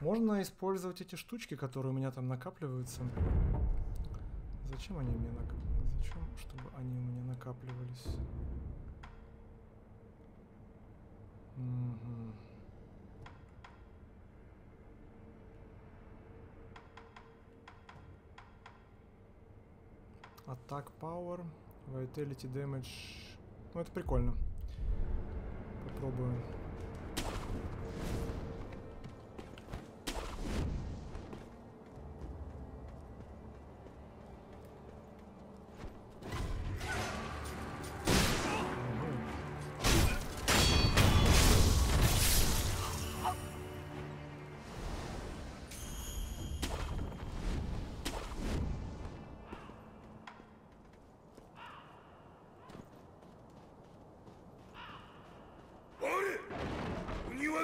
Можно использовать эти штучки, которые у меня там накапливаются. Зачем они мне нак... Зачем, чтобы они у меня накапливались? Мгм. Attack Power, Vitality Damage. Ну, это прикольно. Попробую.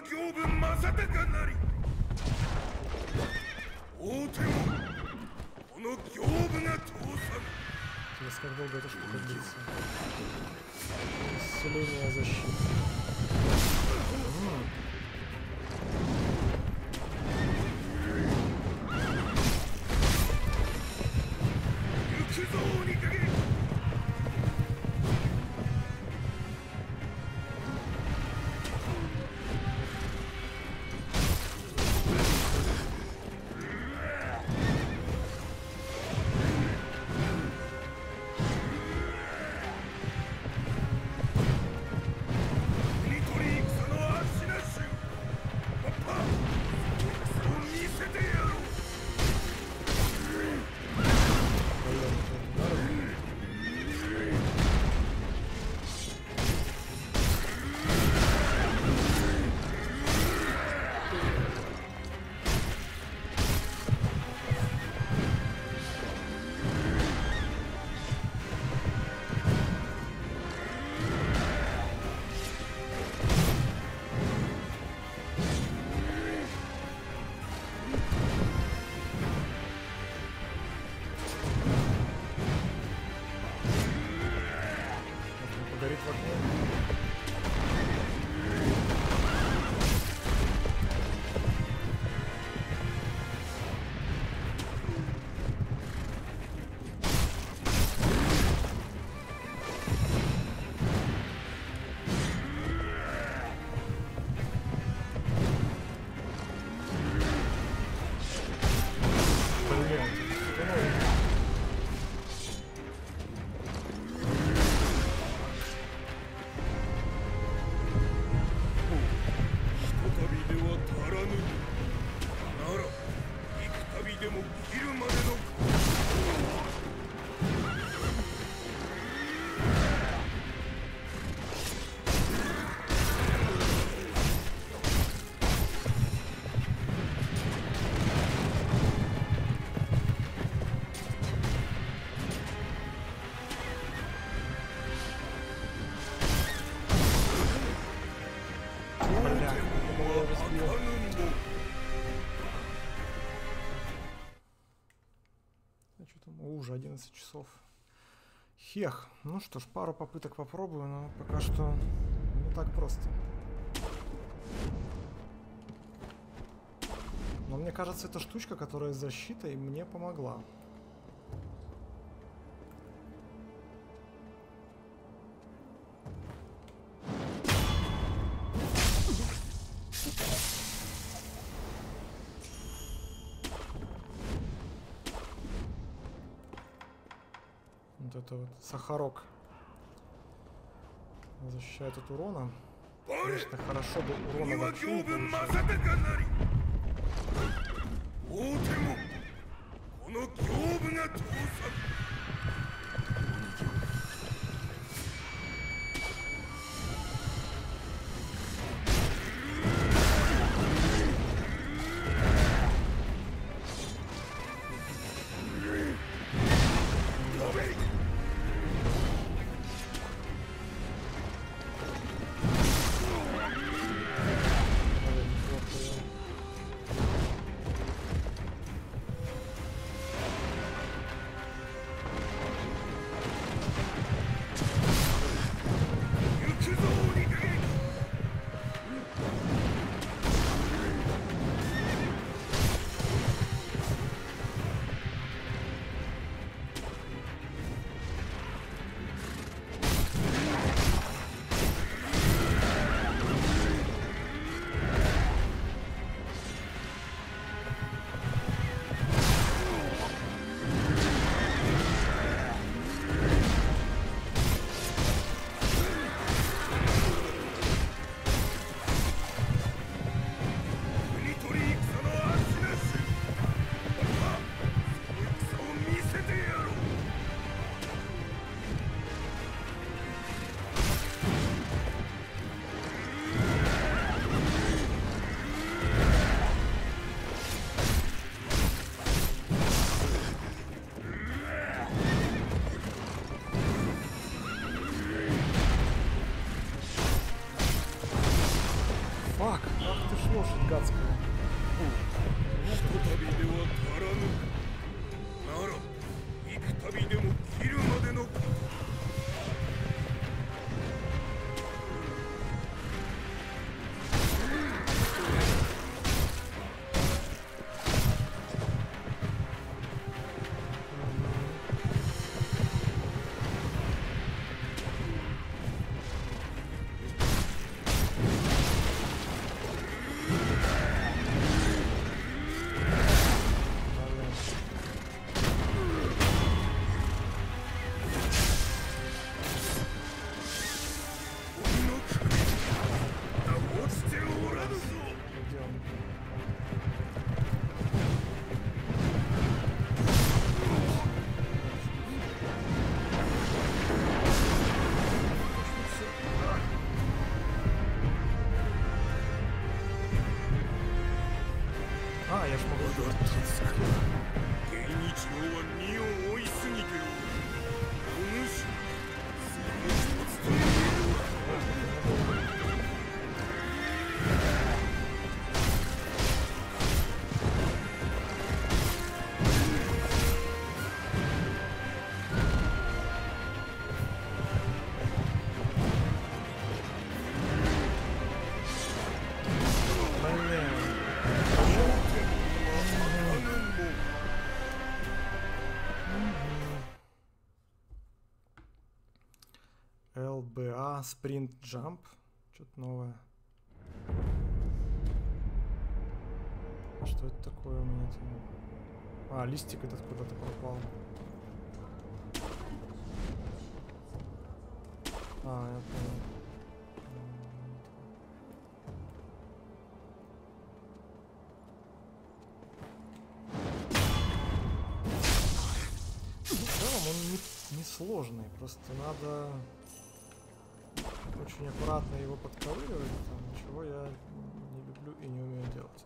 行分正隆なり大手もこの行部が通さ Интересно, как долго эта штука длится. Исцеление защиты. 11 часов. Хех. Ну что ж, пару попыток попробую, но пока что не так просто. Но мне кажется, эта штучка, которая с защитой, мне помогла. Это вот сахарок. Защищает от урона. Конечно, хорошо бы урона は вообще не ЛБА Sprint Jump. Что-то новое. А что это такое у меня? А, листик этот куда-то пропал. А, я понял. В целом он не сложный, просто надо очень аккуратно его подковыривать, там, чего я не люблю и не умею делать.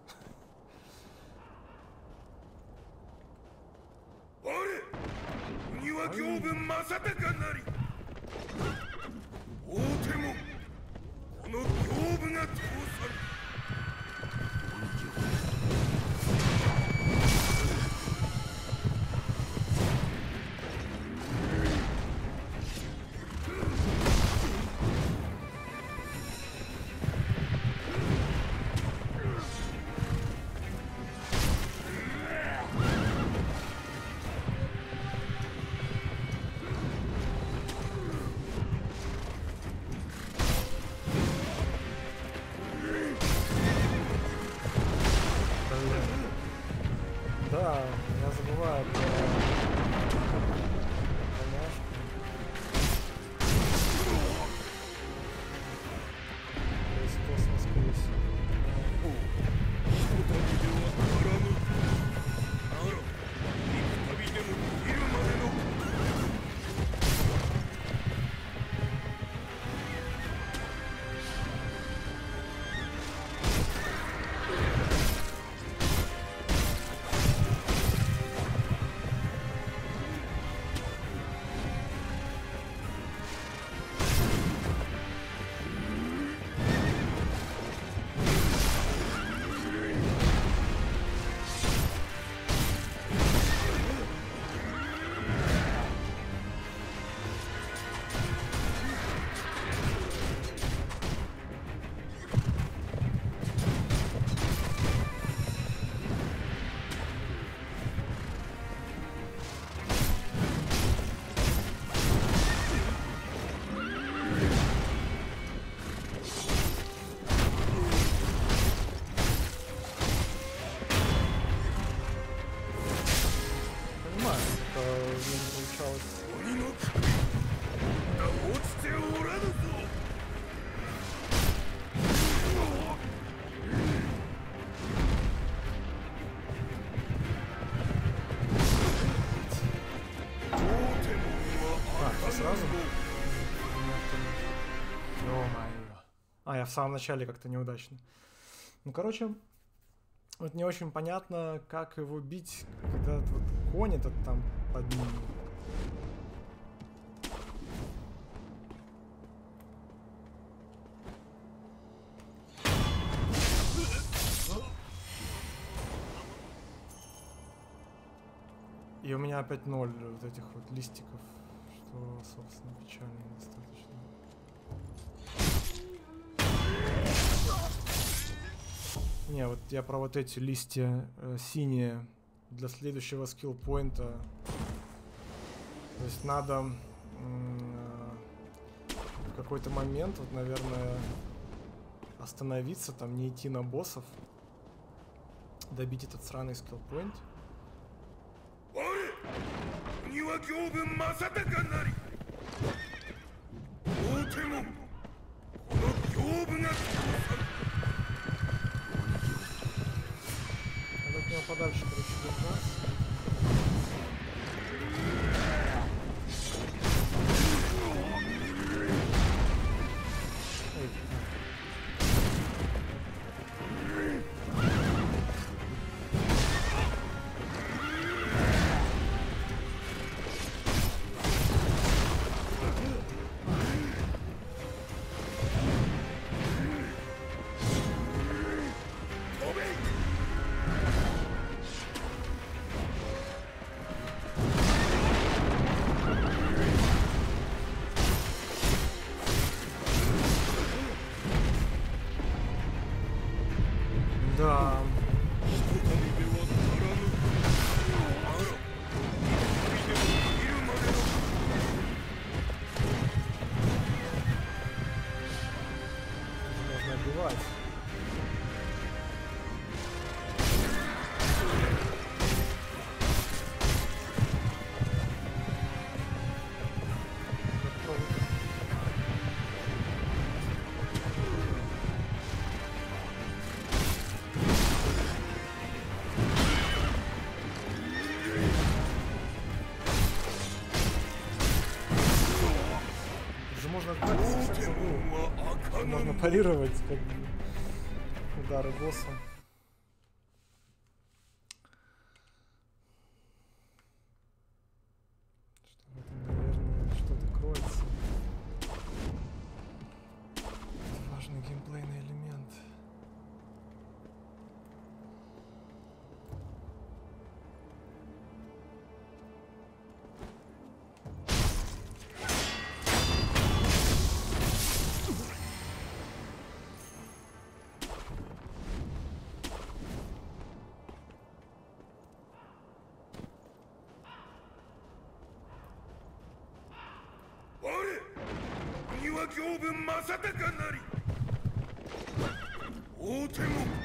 А, в самом начале как-то неудачно. Ну, короче, вот не очень понятно, как его бить, когда этот вот конь этот там под ним. И у меня опять ноль вот этих вот листиков, что, собственно, печально достаточно. Не, вот я про вот эти листья э, синие для следующего скилл поинта. То есть надо э, в какой-то момент, вот, наверное, остановиться, там не идти на боссов, добить этот сраный скилл поинт. Него подальше, короче, держаться. Парировать как бы 行分正隆なり。大手門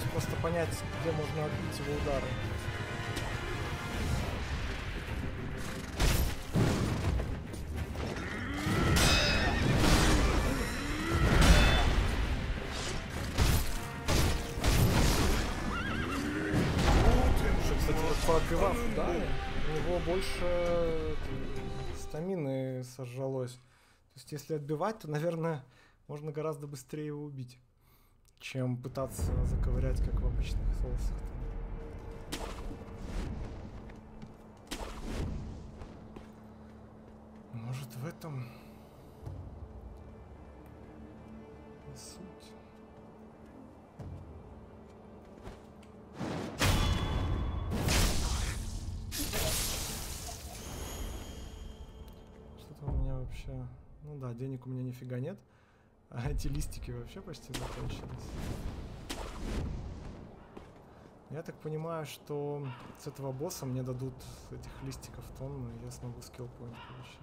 Пытаюсь просто понять, где можно отбить его удары. поотбивав удары, у него больше э, стамины сожралось. То есть если отбивать, то, наверное, можно гораздо быстрее его убить, чем пытаться заковырять, как в обычных соусах. Может в этом и суть. Что-то у меня вообще... Ну да, денег у меня нифига нет. А эти листики вообще почти закончились. Я так понимаю, что с этого босса мне дадут этих листиков тонну, и я смогу скилл поинт получить.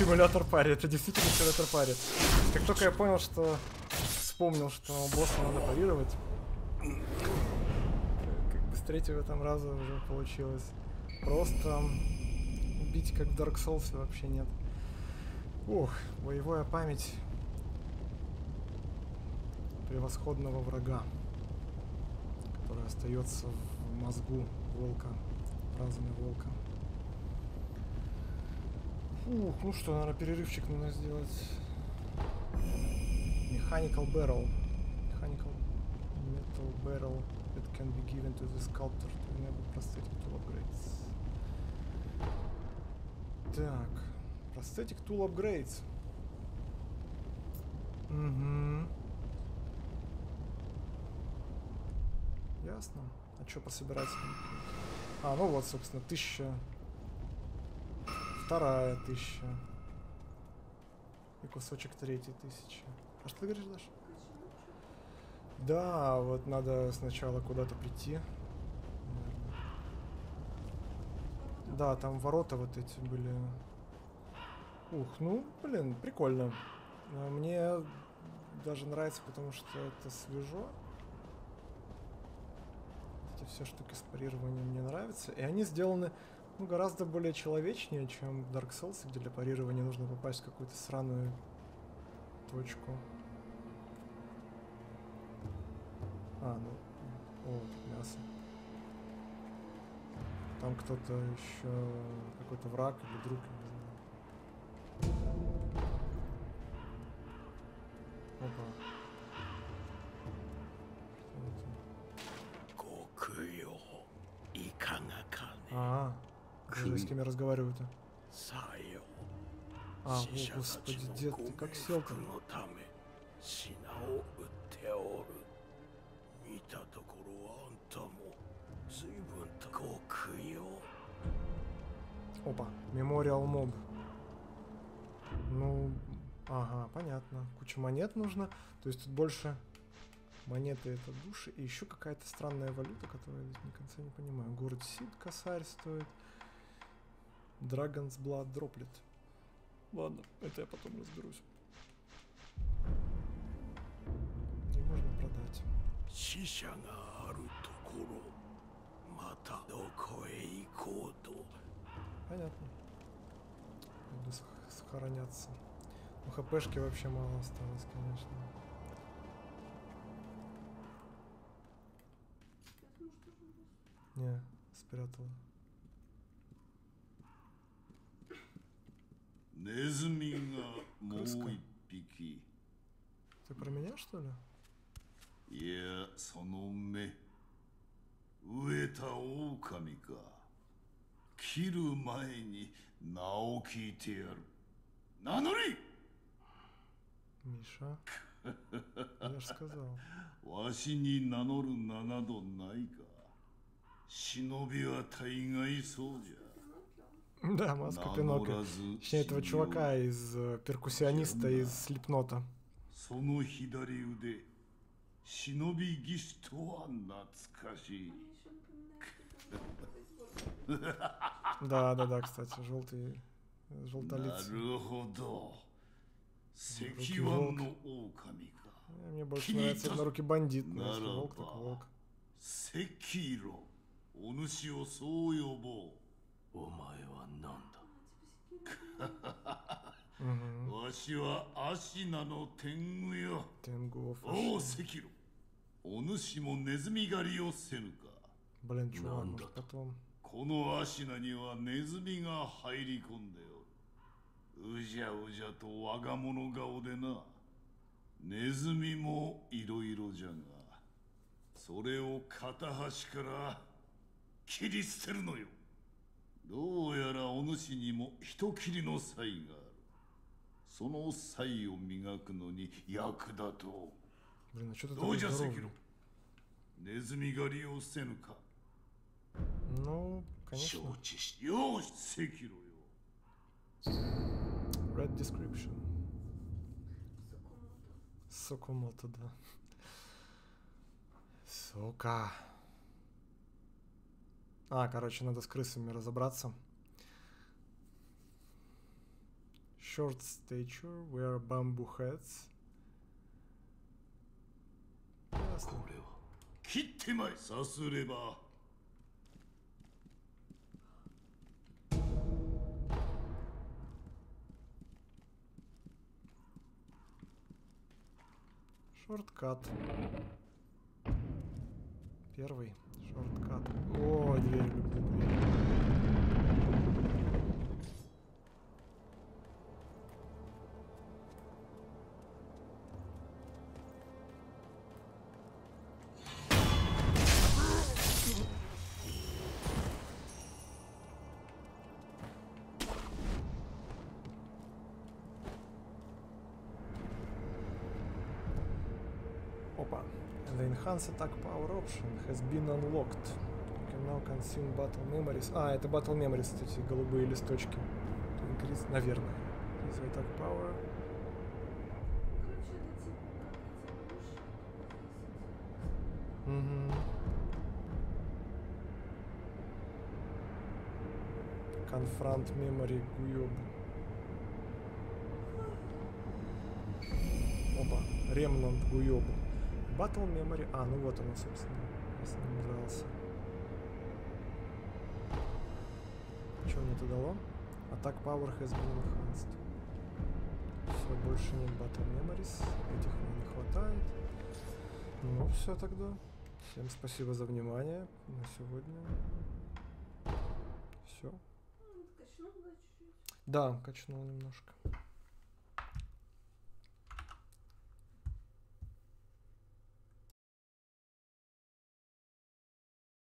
Симулятор пари. Это действительно симулятор пари. Как только я понял, что вспомнил, что босса надо парировать, как бы с третьего там раза уже получилось. Просто убить как в Dark Souls вообще нет. Ух, боевая память превосходного врага, который остается в мозгу волка, разуме волка. Ух, ну что, наверное, перерывчик надо сделать. Mechanical barrel. Mechanical metal barrel that can be given to the sculptor to enable prosthetic tool upgrades. Так, prosthetic tool upgrades. Угу. Ясно. А что пособирать? А, ну вот, собственно, тысяча. Вторая тысяча. И кусочек третьей тысячи. А что ты говоришь, Даша? Да, вот надо сначала куда-то прийти. Да, там ворота вот эти были. Ух, ну, блин, прикольно. А Мне даже нравится, потому что это свежо. Эти все штуки с парированием мне нравятся. И они сделаны ну, гораздо более человечнее, чем в Dark Souls, где для парирования нужно попасть в какую-то сраную точку. А, ну, о, мясо. Там кто-то еще, какой-то враг или друг, я не знаю. Опа. Что это? А, -а. Уже с кем я разговариваю-то? А, о, господи, дед, ты как сел -то? Опа, мемориал моб. Ну, ага, понятно. Куча монет нужно. То есть тут больше монеты это души. И еще какая-то странная валюта, которую я до конца не понимаю. Город Сид косарь стоит. Dragon's Blood Droplet. Ладно, это я потом разберусь. И можно продать. Понятно. Буду сохраняться. У ну, хпшки вообще мало осталось, конечно. Не, спрятала. ネズミがもう一匹 Ты про меня, что ли? いやその目飢えた狼か切る前に名を聞いてやる名乗り Миша? Я ж сказал. わしに名乗る名などないか忍びは大概そうじゃ Да, маска Пинокки, Пинока. Точнее, этого чувака из э, перкуссиониста из Слепнота. Да, да, да, кстати, желтый, желтолицый. Э, мне больше нравится на руки бандит, но волк, так волк. Секиро, онуши о お前は何だ？わしはアシの天狗よ。天狗をおお赤炉お主もネズミ狩りをせぬか。なんと。このアシにはネズミが入り込んでおるうじゃうじゃと我が物顔でな。ネズミもいろいろじゃがそれを片端から切り捨てるのよ。どうやらお主にも人斬りの才があるその才を磨くのに役立と Блин, а что ты うどう такой じゃ赤 здоровый? 色ネズミ狩りをせぬか Ну, конечно. 承知しよし赤色よ Red description. Сокомото, да. Сука. А, короче, надо с крысами разобраться. Short stature, wear bamboo hats. Ясно. これは切ってまいさすれば Шорткат. Первый. Шорткат. О, дверь, люблю дверь. Опа. The enhanced attack power option has been unlocked. Now consume battle memories. А, это battle memories, эти голубые листочки. Increase, наверное. Increase attack power. Типа. Мгм. Confront memory Гуёб. Опа, Ремнант Гуёбу. Battle memory. А, ну вот оно, собственно. Я с ним Что мне это дало? Attack power has been enhanced. Все, больше нет battle memories. Этих мне не хватает. Ну, все тогда. Всем спасибо за внимание на сегодня. Все. Ну. Да, качнул немножко.